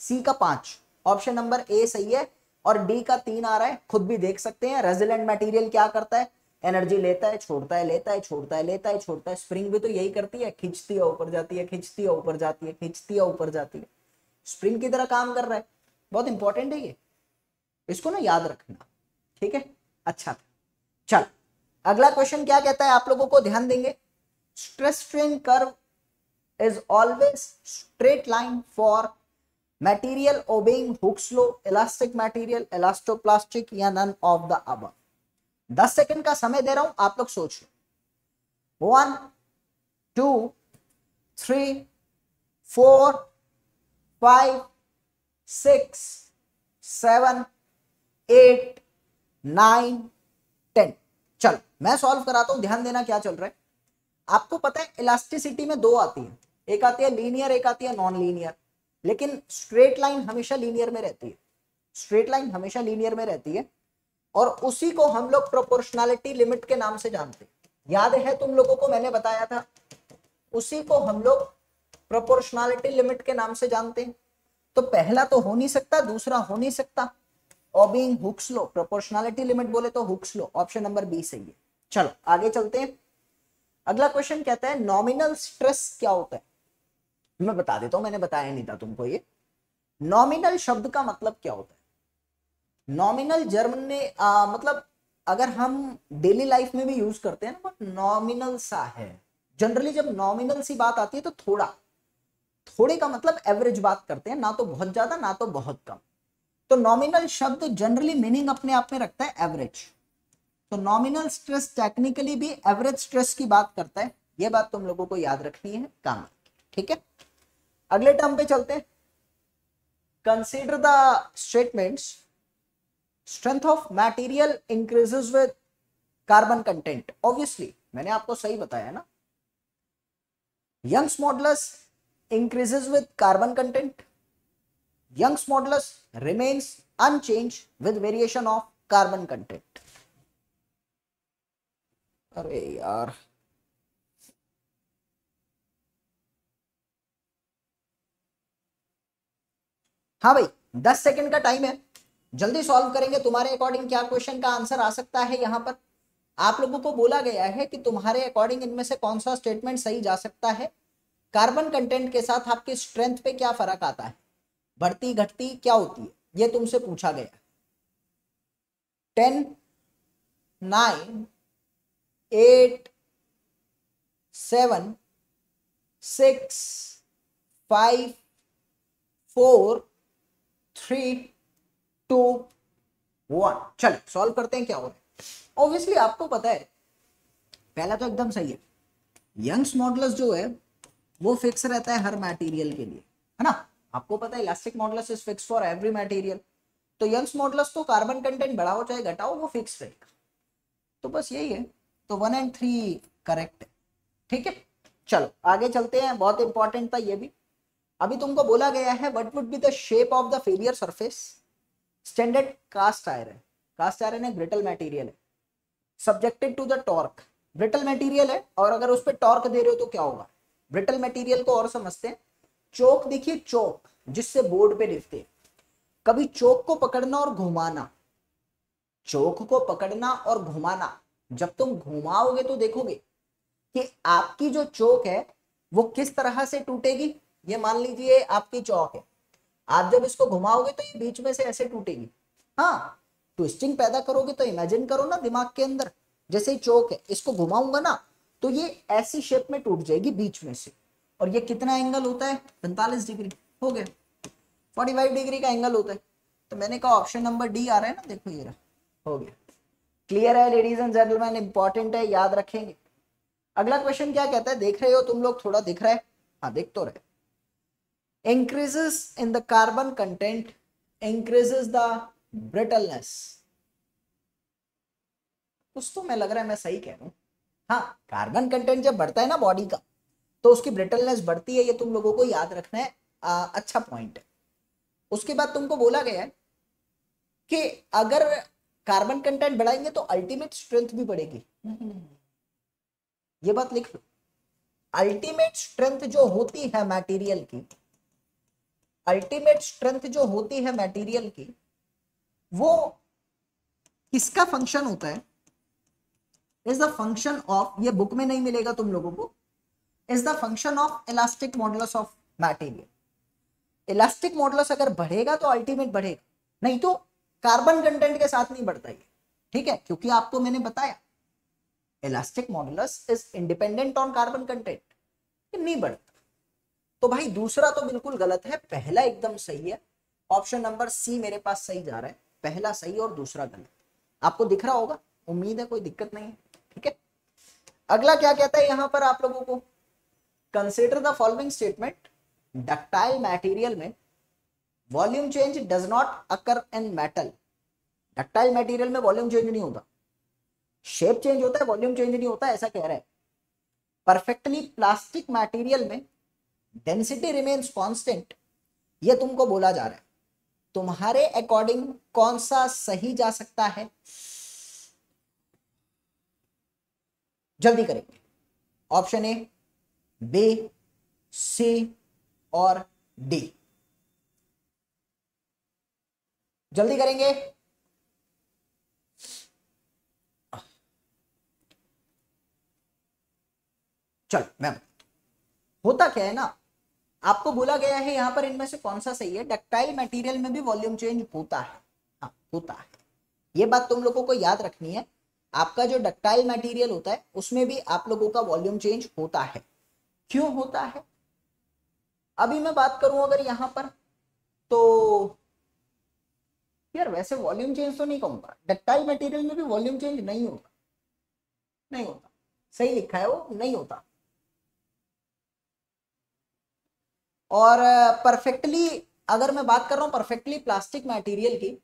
सी का पाँच। ऑप्शन नंबर ए सही है और डी का तीन आ रहा है, खुद भी देख सकते हैं रेजिलेंट मटेरियल क्या करता है? एनर्जी लेता है, छोड़ता है, लेता है, छोड़ता है, लेता है, छोड़ता है। स्प्रिंग भी तो यही करती है, खींचती है, ऊपर जाती है, खींचती है, ऊपर जाती है, खींचती है, ऊपर जाती है। स्प्रिंग की तरह काम कर रहा है। बहुत इंपॉर्टेंट है ये। इसको ना याद रखना। ठीक है? अच्छा। चल। अगला क्वेश्चन क्या कहता है? आप लोगों को ध्यान देंगे। Stress strain curve is always straight line for material obeying Hooke's law elastic material elastoplastic या नन ऑफ़ द अब दस सेकंड का समय दे रहा हूँ, आप लोग सोच लो one two three four five six seven eight nine ten चलो, मैं सॉल्व कराता हूँ, ध्यान देना क्या चल रहा है। आपको पता है इलास्टिसिटी में दो आती है। एक आती है लीनियर एक आती है नॉन लीनियर लेकिन स्ट्रेट लाइन हमेशा लीनियर में रहती है। स्ट्रेट लाइन हमेशा लीनियर में रहती है और उसी को हम लोग प्रोपोर्शनैलिटी लिमिट के नाम से जानते हैं। याद है तुम लोगों को मैंने बताया था? उसी को हम लोग प्रोपोर्शनैलिटी लिमिट के नाम से जानते हैं। तो पहला तो हो नहीं सकता, दूसरा हो नहीं सकता। Being Hooke's law proportionality limit बोले तो Hooke's law option number B सही है चलो, आगे चलते हैं। अगला क्वेश्चन कहता है नॉमिनल स्ट्रेस क्या होता है? मैं बता देता हूँ मैंने बताया नहीं था तुमको ये। नॉमिनल शब्द का मतलब क्या होता है? नॉमिनल जर्मन ने आ, मतलब अगर हम डेली लाइफ में भी यूज़ करते हैं ना नॉमिनल सा है। जनरली जब नॉमिनल सी बात आती है तो थोड़ा थोड़े का मतलब एवरेज बात करते हैं ना तो बहुत ज़्यादा ना तो बहुत कम। तो नॉमिनल शब्द जनरली मीनिंग अपने आप में रखता है एवरेज तो नॉमिनल स्ट्रेस टेक्निकली भी एवरेज स्ट्रेस की बात करता है। यह बात तुम लोगों को याद रखनी है काम ठीक है? अगले टर्म पे चलते हैं। Consider the statements strength of material increases with carbon content obviously मैंने आपको सही बताया ना। Young's modulus increases with carbon content Young's modulus remains unchanged with variation of carbon content अरे यार। हाँ भाई, दस सेकंड का टाइम है। जल्दी सॉल्व करेंगे। तुम्हारे अकॉर्डिंग क्या क्वेश्चन का आंसर आ सकता है यहाँ पर? आप लोगों को बोला गया है कि तुम्हारे अकॉर्डिंग इनमें से कौन सा स्टेटमेंट सही जा सकता है? कार्बन कंटेंट के साथ आपकी स्ट्रेंथ पे क्या फ़र्क आता है? बढ़ती, घटती क्या होती है? ये तुमसे पूछा गया ten nine eight seven six five four three two one चले सॉल्व करते हैं क्या हो रहा है। ऑब्वियसली आपको पता है, पहला तो एकदम सही है। यंग्स मॉडल्स जो है, वो फिक्स रहता है हर मटेरियल के लिए, है ना? आपको पता है elastic modulus is fix for every material तो यंग्स मॉडल्स तो कार्बन कंटेंट बढ़ाओ चाहे घटाओ वो फिक्स रहेगा। तो बस यही है। तो वन एंड थ्री करेक्ट है। ठीक है? चलो, आगे चलते हैं। बहुत इंपॉर्टेंट था ये भी। अभी तुमको बोला गया है what would be the shape of the failure surface standard cast iron cast iron है ब्रिटल मटेरियल है। Subjected to the torque brittle material है और अगर उस पर टॉर्क दे रहे हो तो क्या होगा? ब्रिटल मटेरियल को और समझते हैं। चौक देखिए चौक जिससे बोर्ड पे लिखते कभी चौक को पकड़ना और घुमाना। चौक को पकड़ना और घुमाना। जब तुम घुमाओगे तो देखोगे कि आपकी जो चौक है, वो किस तरह से टूटेगी? ये मान लीजिए आपकी चौक है। आप जब इसको घुमाओगे तो ये बीच में से ऐसे टूटेगी। हाँ ट्विस्टिंग पैदा करोगे तो इमेजिन करो ना दिमाग के अंदर। जैसे चौक है, इसको घुमाऊँगा ना तो ये ऐसी शेप में टूट जाएगी बीच में से। और ये कितना एंगल होता है? पैंतालीस डिग्री हो गया। फोर्टी फाइव डिग्री का एंगल होता है। तो मैंने कहा ऑप्शन नंबर डी आ रहा है ना, देखो ये रहा, हो गया। क्लियर है लेडीज़ एंड जेंटलमैन इंपॉर्टेंट है, याद रखेंगे। अगला क्वेश्चन क्या कहता है? देख रहे हो तुम लोग, थोड़ा दिख रहा है। हाँ देख तो रहे increases in the carbon content increases the brittleness. कुछ तो मैं लग रहा है मैं सही कह रहा हूँ। हाँ कार्बन कंटेंट जब बढ़ता है ना बॉडी का तो उसकी ब्रिटलनेस बढ़ती है ये तुम लोगों को याद रखना है। आ, अच्छा पॉइंट है। उसके बाद तुमको बोला गया है कि अगर कार्बन कंटेंट बढ़ाएँगे तो अल्टीमेट स्ट्रेंथ भी बढ़ेगी। ये बात लिख लो। अल्टीमेट स्ट्रेंथ जो होती है मटेरियल की अल्टीमेट स्ट्रेंथ जो होती है मटेरियल की, वो किसका फ़ंक्शन होता है? इज़ द फ़ंक्शन ऑफ़ ये बुक में नहीं मिलेगा तुम लोगों को is the function of elastic modulus of material elastic modulus अगर बढ़ेगा तो अल्टीमेट बढ़ेगा, नहीं तो कार्बन कंटेंट के साथ नहीं बढ़ता ये, ठीक है? क्योंकि आपको मैंने बताया elastic modulus is independent on carbon content नहीं बढ़ता। तो भाई दूसरा तो बिल्कुल गलत है, पहला एकदम सही है। ऑप्शन नंबर सी मेरे पास सही जा रहा है, पहला सही और दूसरा गलत। आपको दिख रहा होगा, उम्मीद है कोई दिक्कत नहीं है, ठीक है? अगला क्या कहता है यहाँ पर आप लोगों को? Consider the following statement ductile material में volume change does not occur in metal ductile material में वॉल्यूम चेंज नहीं होता। शेप चेंज होता है वॉल्यूम चेंज नहीं होता, ऐसा कह रहा है। परफेक्टली प्लास्टिक मटेरियल में डेंसिटी रिमेन्स कांस्टेंट ये तुमको बोला जा रहा है। तुम्हारे अकॉर्डिंग कौन सा सही जा सकता है? जल्दी करेंगे। ऑप्शन ए बी सी और डी जल्दी करेंगे। चल मैं होता क्या है ना? आपको बोला गया है यहाँ पर इनमें से कौन सा सही है? डक्टाइल मटेरियल में भी वॉल्यूम चेंज होता है। हाँ होता है। ये बात तुम लोगों को याद रखनी है। आपका जो डक्टाइल मटेरियल होता है, उसमें भी आप लोगों का वॉल्यूम चेंज होता है। क्यों होता है? अभी मैं बात करूँ अगर यहाँ पर तो यार वैसे वॉल्यूम चेंज तो नहीं कहूँगा। डक्टाइल मटेरियल में भी वॉल्यूम चेंज नहीं होता। नहीं होता। सही लिखा है वो? नहीं होता। और परफेक्टली अगर मैं बात कर रहा हूँ परफेक्टली प्लास्टिक मटेरियल की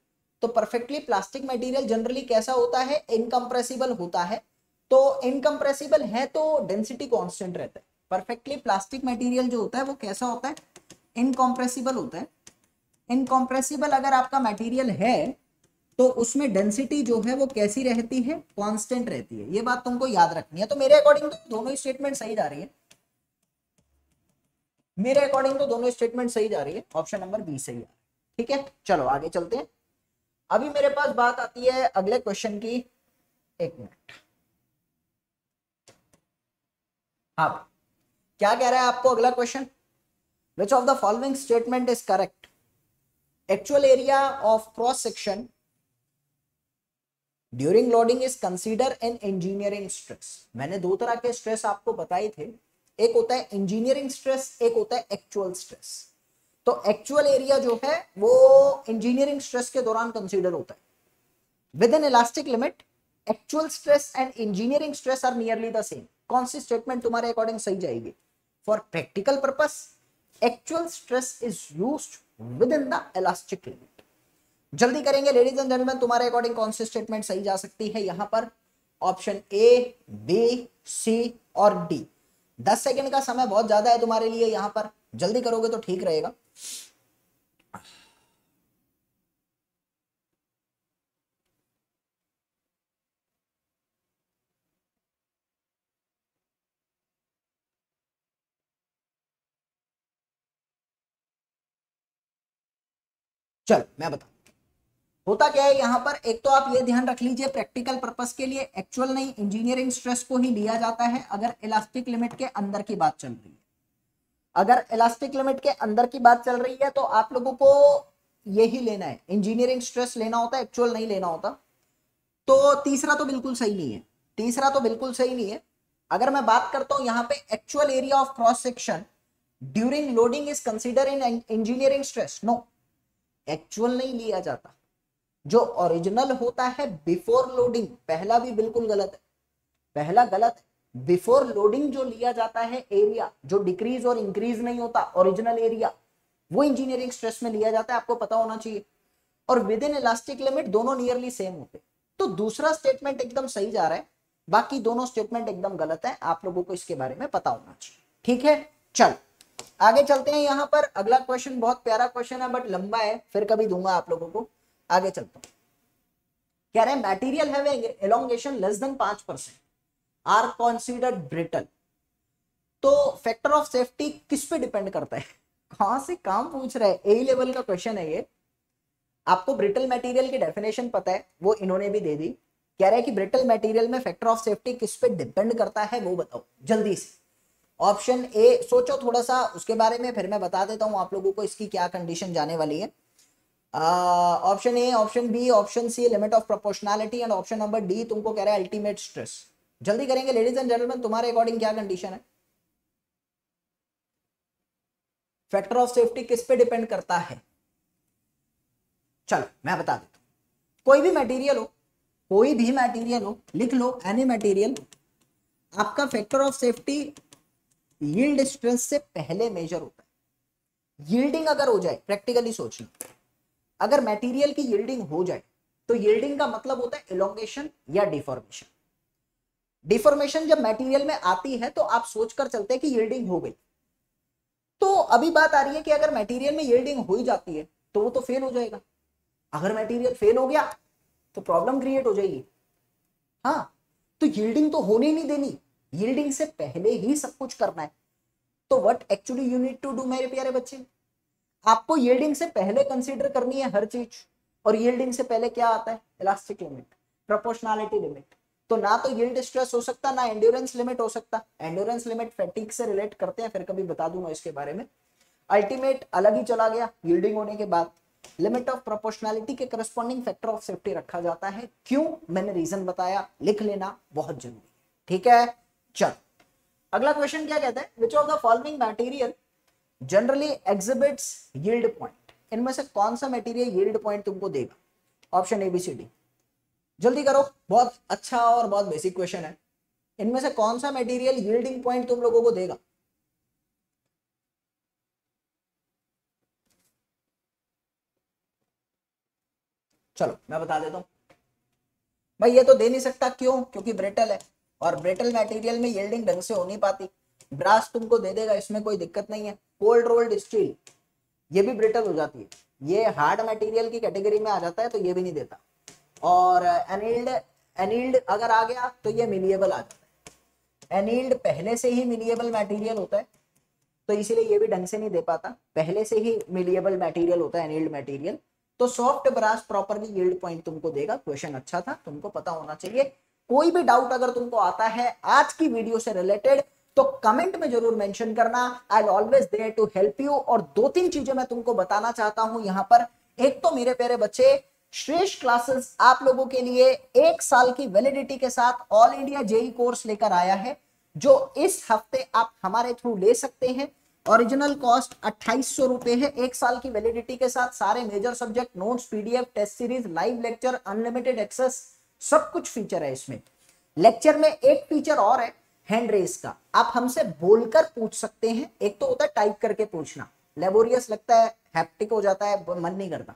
तो परफेक्टली प्लास्टिक मटेरियल जनरली कैसा होता है? इनकम्प्रेसिबल होता है। तो इनकम्प्रेसिबल है तो डेंसिटी कांस्टेंट रहता है। परफेक्टली प्लास्टिक मटेरियल जो होता है, वो कैसा होता है? इनकॉम्प्रेसिबल होता है। इनकॉम्प्रेसिबल अगर आपका मटेरियल है तो उसमें डेंसिटी जो है, वो कैसी रहती है? कांस्टेंट रहती है। ये बात तुमको याद रखनी है। तो मेरे अकॉर्डिंग तो दोनों ही स्टेटमेंट सही जा रही है। मेरे अकॉर्डिंग तो दोनों स्टेटमेंट सही जा रही है। ऑप्शन नंबर बी सही है। ठीक है? चलो, आगे चलते हैं। अभी मेरे पास बात आती है अगले क्वेश्चन की। एक मिनट हाँ। क्या कह रहा है आपको अगला question which of the following statement is correct actual area of cross section during loading is consider in engineering stress मैंने दो तरह के स्ट्रेस आपको बताए थे। एक होता है इंजीनियरिंग स्ट्रेस एक होता है एक्चुअल स्ट्रेस तो एक्चुअल एरिया जो है, वो इंजीनियरिंग स्ट्रेस के दौरान कंसीडर होता है। Within elastic limit actual stress and engineering stress are nearly the same कौन सी स्टेटमेंट तुम्हारे अकॉर्डिंग सही जाएगी? For practical purpose actual stress is use within the elastic limit जल्दी करेंगे लेडीज़ एंड जेंटलमैन तुम्हारे अकॉर्डिंग कौन सी स्टेटमेंट सही जा सकती है? यहाँ पर ऑप्शन ए बी सी और डी दस सेकंड का समय बहुत ज़्यादा है तुम्हारे लिए यहाँ पर। जल्दी करोगे तो ठीक रहेगा। चल, मैं बता होता क्या है यहाँ पर? एक तो आप ये ध्यान रख लीजिए प्रैक्टिकल पर्पस के लिए एक्चुअल नहीं इंजीनियरिंग स्ट्रेस को ही लिया जाता है अगर इलास्टिक लिमिट के अंदर की बात चल रही है। अगर इलास्टिक लिमिट के अंदर की बात चल रही है तो आप लोगों को यही लेना है। इंजीनियरिंग स्ट्रेस लेना होता है एक्चुअल नहीं लेना होता। तो तीसरा तो बिल्कुल सही नहीं है। तीसरा तो बिल्कुल सही नहीं है। अगर मैं बात करता हूँ यहाँ पे actual area of cross section during loading is consider in engineering stress no actual नहीं लिया जाता। जो ओरिजिनल होता है बिफोर लोडिंग पहला भी बिल्कुल गलत है। पहला गलत बिफोर लोडिंग जो लिया जाता है एरिया जो डिक्रीज और इंक्रीज नहीं होता ओरिजिनल एरिया वो इंजीनियरिंग स्ट्रेस में लिया जाता है, आपको पता होना चाहिए। और विद इन इलास्टिक लिमिट दोनों नियरली सेम होते तो दूसरा स्टेटमेंट एकदम सही जा रहा है, बाकी दोनों स्टेटमेंट एकदम गलत है, आप लोगों को इसके बारे में पता होना चाहिए। ठीक है? चल, आगे चलते हैं यहाँ पर। अगला क्वेश्चन बहुत प्यारा क्वेश्चन है बट लंबा है, फिर कभी दूँगा आप लोगों को। आगे चलता हूँ। कह रहे मटेरियल एलोंगेशन लेस देन पाँच परसेंट आर कॉन्सिडर्ड ब्रिटल तो फैक्टर ऑफ़ सेफ्टी किस पे डिपेंड करता है? कहाँ से काम पूछ रहा है? ए लेवल का क्वेश्चन है ये। आपको ब्रिटल मटेरियल की डेफिनेशन पता है, वो इन्होंने भी दे दी। कह रहे हैं कि ब्रिटल मटेरियल में फैक्टर ऑफ़ सेफ्टी किस पे डिपेंड करता है, वो बताओ, जल्दी से। ऑप्शन ए सोचो थोड़ा सा, उसके बारे में फिर मैं बता देता हूँ आप लोगों को इसकी क्या कंडीशन जाने वाली है। Option A option B option C limit of proportionality and option number D तुमको कह रहा है अल्टीमेट स्ट्रेस जल्दी करेंगे लेडीज़ एंड जेंटलमैन तुम्हारे अकॉर्डिंग क्या कंडीशन है? फैक्टर ऑफ़ सेफ्टी किस पे डिपेंड करता है? चलो, मैं बता देता हूँ। कोई भी मटेरियल हो, कोई भी मटेरियल हो, लिख लो एनी मटेरियल आपका factor of safety yield stress से पहले मेजर होता है। यील्डिंग अगर हो जाए प्रैक्टिकली सोचना अगर मटेरियल की यील्डिंग हो जाए तो यील्डिंग का मतलब होता है इलोंगेशन या डिफॉर्मेशन डिफॉर्मेशन जब मटेरियल में आती है तो आप सोचकर चलते हैं कि यील्डिंग हो गई। तो अभी बात आ रही है कि अगर मटेरियल में यील्डिंग हो ही जाती है तो वो तो फेल हो जाएगा। अगर मटेरियल फेल हो गया तो प्रॉब्लम क्रिएट हो जाएगी। हाँ तो यील्डिंग तो होने नहीं देनी। यील्डिंग से पहले ही सब कुछ करना है। तो what actually you need to do मेरे प्यारे बच्चे? आपको यील्डिंग से पहले कंसीडर करनी है हर चीज़, और यील्डिंग से पहले क्या आता है? इलास्टिक लिमिट प्रोपोर्शनैलिटी लिमिट तो ना तो यील्ड स्ट्रेस हो सकता, ना एंड्योरेंस लिमिट हो सकता. एंड्योरेंस लिमिट फैटिक से रिलेट करते हैं, फिर कभी बता दूँगा इसके बारे में. अल्टीमेट अलग ही चला गया यील्डिंग होने के बाद. लिमिट ऑफ़ प्रोपोर्शनैलिटी के करस्पॉन्डिंग फैक्टर ऑफ़ सेफ्टी रखा जाता है. क्यों? मैंने रीजन बताया, लिख लेना बहुत ज़रूरी ठीक है? चल. अगला क्वेश्चन क्या कहता है? Which of the following material generally exhibits yield point इनमें से कौन सा मटेरियल यील्ड पॉइंट तुमको देगा? ऑप्शन एबीसीडी जल्दी करो, बहुत अच्छा और बहुत बेसिक क्वेश्चन है। इनमें से कौन सा मटेरियल यील्डिंग पॉइंट तुम लोगों को देगा? चलो, मैं बता देता हूँ। भाई, ये तो दे नहीं सकता, क्यों? क्योंकि ब्रेटल है, और ब्रेटल मटेरियल में यील्डिंग ढंग से हो नहीं पाती। ब्रास तुमको दे देगा, इसमें कोई दिक्कत नहीं है। कोल्ड रोल्ड स्टील, ये भी ब्रिटल हो जाती है। ये हार्ड मटेरियल की कैटेगरी में आ जाता है तो ये भी नहीं देता। और एनिल्ड एनिल्ड अगर आ गया तो ये मिलिएबल आ जाता है। एनिल्ड पहले से ही मिलिएबल मटेरियल होता है तो इसीलिए ये भी ढंग से नहीं दे पाता। पहले से ही मिलिएबल मटेरियल होता है, एनिल्ड मटेरियल। तो soft brass properly yield point तुमको देगा, क्वेश्चन अच्छा था, तुमको पता होना चाहिए। कोई भी डाउट अगर तुमको आता है, आज की वीडियो से रिलेटेड तो कमेंट में ज़रूर मेंशन करना। I always there to help you और दो तीन चीज़ें मैं तुमको बताना चाहता हूँ यहाँ पर। एक तो मेरे प्यारे बच्चे, श्रेष्ठ क्लासेस आप लोगों के लिए एक साल की वैलिडिटी के साथ ऑल इंडिया जेई कोर्स लेकर आया है, जो इस हफ़्ते आप हमारे थ्रू ले सकते हैं। ओरिजिनल कॉस्ट अट्ठाईस सौ रुपए है। एक साल की वैलिडिटी के साथ सारे major subject notes PDF test series live lecture unlimited access सब कुछ फीचर है इसमें। लेक्चर में एक फीचर और है। हैंड रेस का। आप हमसे बोलकर पूछ सकते हैं। एक तो होता है टाइप करके पूछना। लेबोरियस लगता है हैप्टिक हो जाता है मन नहीं करता।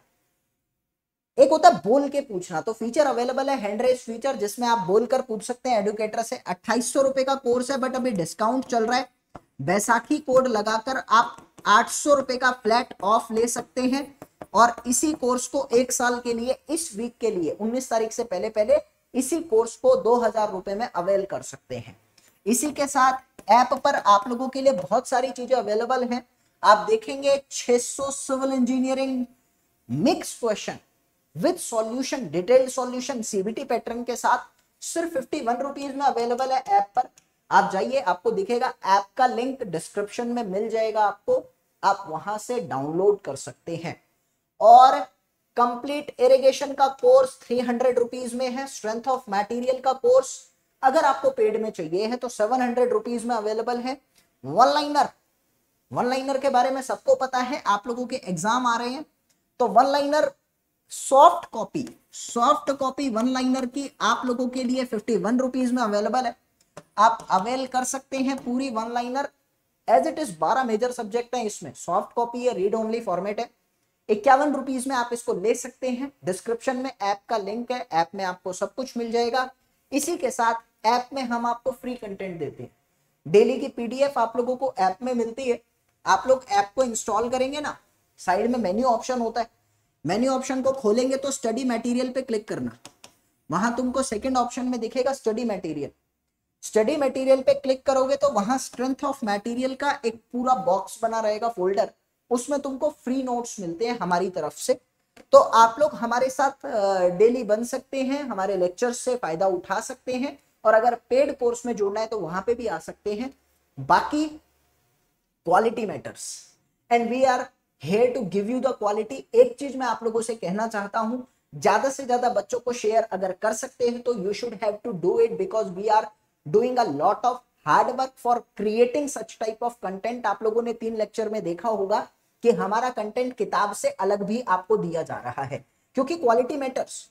एक होता है बोल के पूछना। तो फीचर अवेलेबल है हैंड रेस फीचर जिसमें आप बोलकर पूछ सकते हैं। एडुकेटर से अट्ठाईस रुपए का कोर्स है बट अभी डिस्काउंट चल रहा है। बैसाखी कोड लगाकर आप आठ सौ रुपए का फ्लैट ऑफ़ ले सकते हैं। और इसी कोर्स को एक साल के लिए, इस वीक के लिए 19 तारीख से पहले पहले इसी कोर्स को दो हज़ार रुपए में अवेल कर सकते हैं। इसी के साथ ऐप पर आप लोगों के लिए बहुत सारी चीज़ें अवेलेबल हैं। आप देखेंगे 600 civil engineering mix question with solution detailed solution CBT pattern के साथ सिर्फ़ फिफ्टी वन रुपीज़ में अवेलेबल है ऐप पर। आप जाइए, आपको दिखेगा ऐप का लिंक डिस्क्रिप्शन में मिल जाएगा आपको। आप वहाँ से डाउनलोड कर सकते हैं। और कंप्लीट इरिगेशन का कोर्स थ्री हंड्रेड रुपीज़ में है। स्ट्रेंथ ऑफ़ मटेरियल का कोर्स अगर आपको पेड में चाहिए है तो सेवन हंड्रेड रुपीज़ में अवेलेबल है। वन लाइनर वन लाइनर के बारे में सबको पता है, आप लोगों के एग्ज़ाम आ रहे हैं तो one liner soft copy soft copy one liner की आप लोगों के लिए फिफ्टी वन रुपीज़ में अवेलेबल है। आप अवेल कर सकते हैं पूरी one liner as it is बारह मेजर सब्जेक्ट है इसमें। सॉफ्ट कॉपी है रीड ओनली फॉर्मेट है। इक्यावन रुपीज़ में आप इसको ले सकते हैं। डिस्क्रिप्शन में ऐप का लिंक है ऐप में आपको सब कुछ मिल जाएगा। इसी के साथ ऐप में हम आपको फ्री कंटेंट देते हैं। डेली की पीडीएफ आप लोगों को ऐप में मिलती है। आप लोग ऐप को इंस्टॉल करेंगे ना साइड में मेन्यू ऑप्शन होता है। मेन्यू ऑप्शन को खोलेंगे तो स्टडी मटेरियल पे क्लिक करना। वहाँ तुमको सेकंड ऑप्शन में दिखेगा स्टडी मटेरियल स्टडी मटेरियल पे क्लिक करोगे तो वहाँ स्ट्रेंथ ऑफ़ मटेरियल का एक पूरा बॉक्स बना रहेगा फोल्डर उसमें तुमको फ्री नोट्स मिलते हैं हमारी तरफ़ से। तो आप लोग हमारे साथ डेली बन सकते हैं, हमारे लेक्चर से फ़ायदा उठा सकते हैं। और अगर पेड कोर्स में जोड़ना है तो वहाँ पे भी आ सकते हैं। बाकी quality matters and we are here to give you the quality एक चीज़ मैं आप लोगों से कहना चाहता हूँ, ज़्यादा से ज़्यादा बच्चों को शेयर अगर कर सकते हैं तो you should have to do it because we are doing a lot of hard work for creating such type of content आप लोगों ने तीन लेक्चर में देखा होगा कि हमारा कंटेंट किताब से अलग भी आपको दिया जा रहा है, क्योंकि क्वालिटी मैटर्स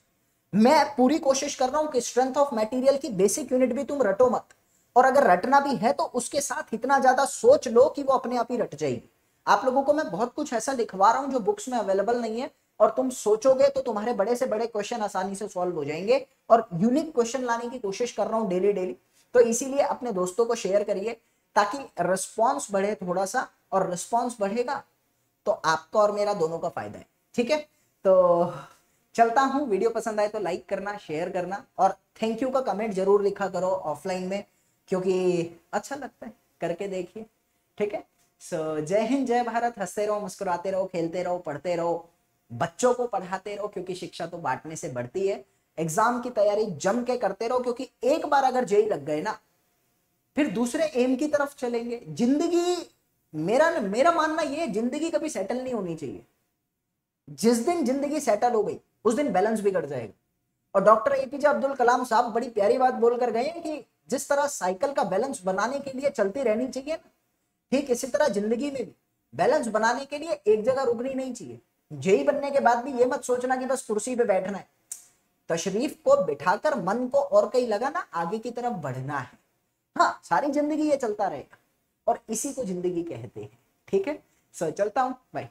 मैं पूरी कोशिश कर रहा हूँ कि स्ट्रेंथ ऑफ़ मटेरियल की बेसिक यूनिट भी तुम रटो मत। और अगर रटना भी है तो उसके साथ इतना ज़्यादा सोच लो कि वो अपने आप ही रट जाएगी। आप लोगों को मैं बहुत कुछ ऐसा लिखवा रहा हूँ जो बुक्स में अवेलेबल नहीं है और तुम सोचोगे तो तुम्हारे बड़े से बड़े क्वेश्चन आसानी से सॉल्व हो जाएँगे और यूनिक क्वेश्चन लाने की कोशिश कर रहा हूँ डेली डेली तो इसीलिए अपने दोस्तों को शेयर करिए ताकि रिस्पॉन्स बढ़े थोड़ा सा और रिस्पॉन्स बढ़ेगा तो आपका और मेरा दोनों का फ़ायदा है। ठीक है? तो चलता हूँ। वीडियो पसंद आए तो लाइक करना शेयर करना और थैंक यू का कमेंट ज़रूर लिखा करो ऑफलाइन में, क्योंकि अच्छा लगता है। करके देखिए, ठीक है? सो जय हिंद, जय भारत। हँसते रहो, मुस्कुराते रहो, खेलते रहो, पढ़ते रहो, बच्चों को पढ़ाते रहो, क्योंकि शिक्षा तो बांटने से बढ़ती है। एग्ज़ाम की तैयारी जम के करते रहो, क्योंकि एक बार अगर जेई लग गए ना, फिर दूसरे एम की तरफ़ चलेंगे। ज़िंदगी, मेरा मेरा मानना ये ज़िंदगी कभी सेटल नहीं होनी चाहिए। जिस दिन ज़िंदगी सेटल हो गई उस दिन बैलेंस बिगड़ जाएगा। और डॉक्टर एपीजे अब्दुल कलाम साहब बड़ी प्यारी बात बोलकर गए कि जिस तरह साइकिल का बैलेंस बनाने के लिए चलती रहनी चाहिए ना, ठीक इसी तरह ज़िंदगी में भी बैलेंस बनाने के लिए एक जगह रुकनी नहीं चाहिए। जेई बनने के बाद भी ये मत सोचना कि बस कुर्सी पे बैठना है। तशरीफ़ को बिठाकर मन को और कहीं लगा ना आगे की तरफ़ बढ़ना है। हाँ सारी ज़िंदगी ये चलता रहेगा। और इसी को ज़िंदगी कहते हैं। ठीक है? सर चलता हूँ। बाय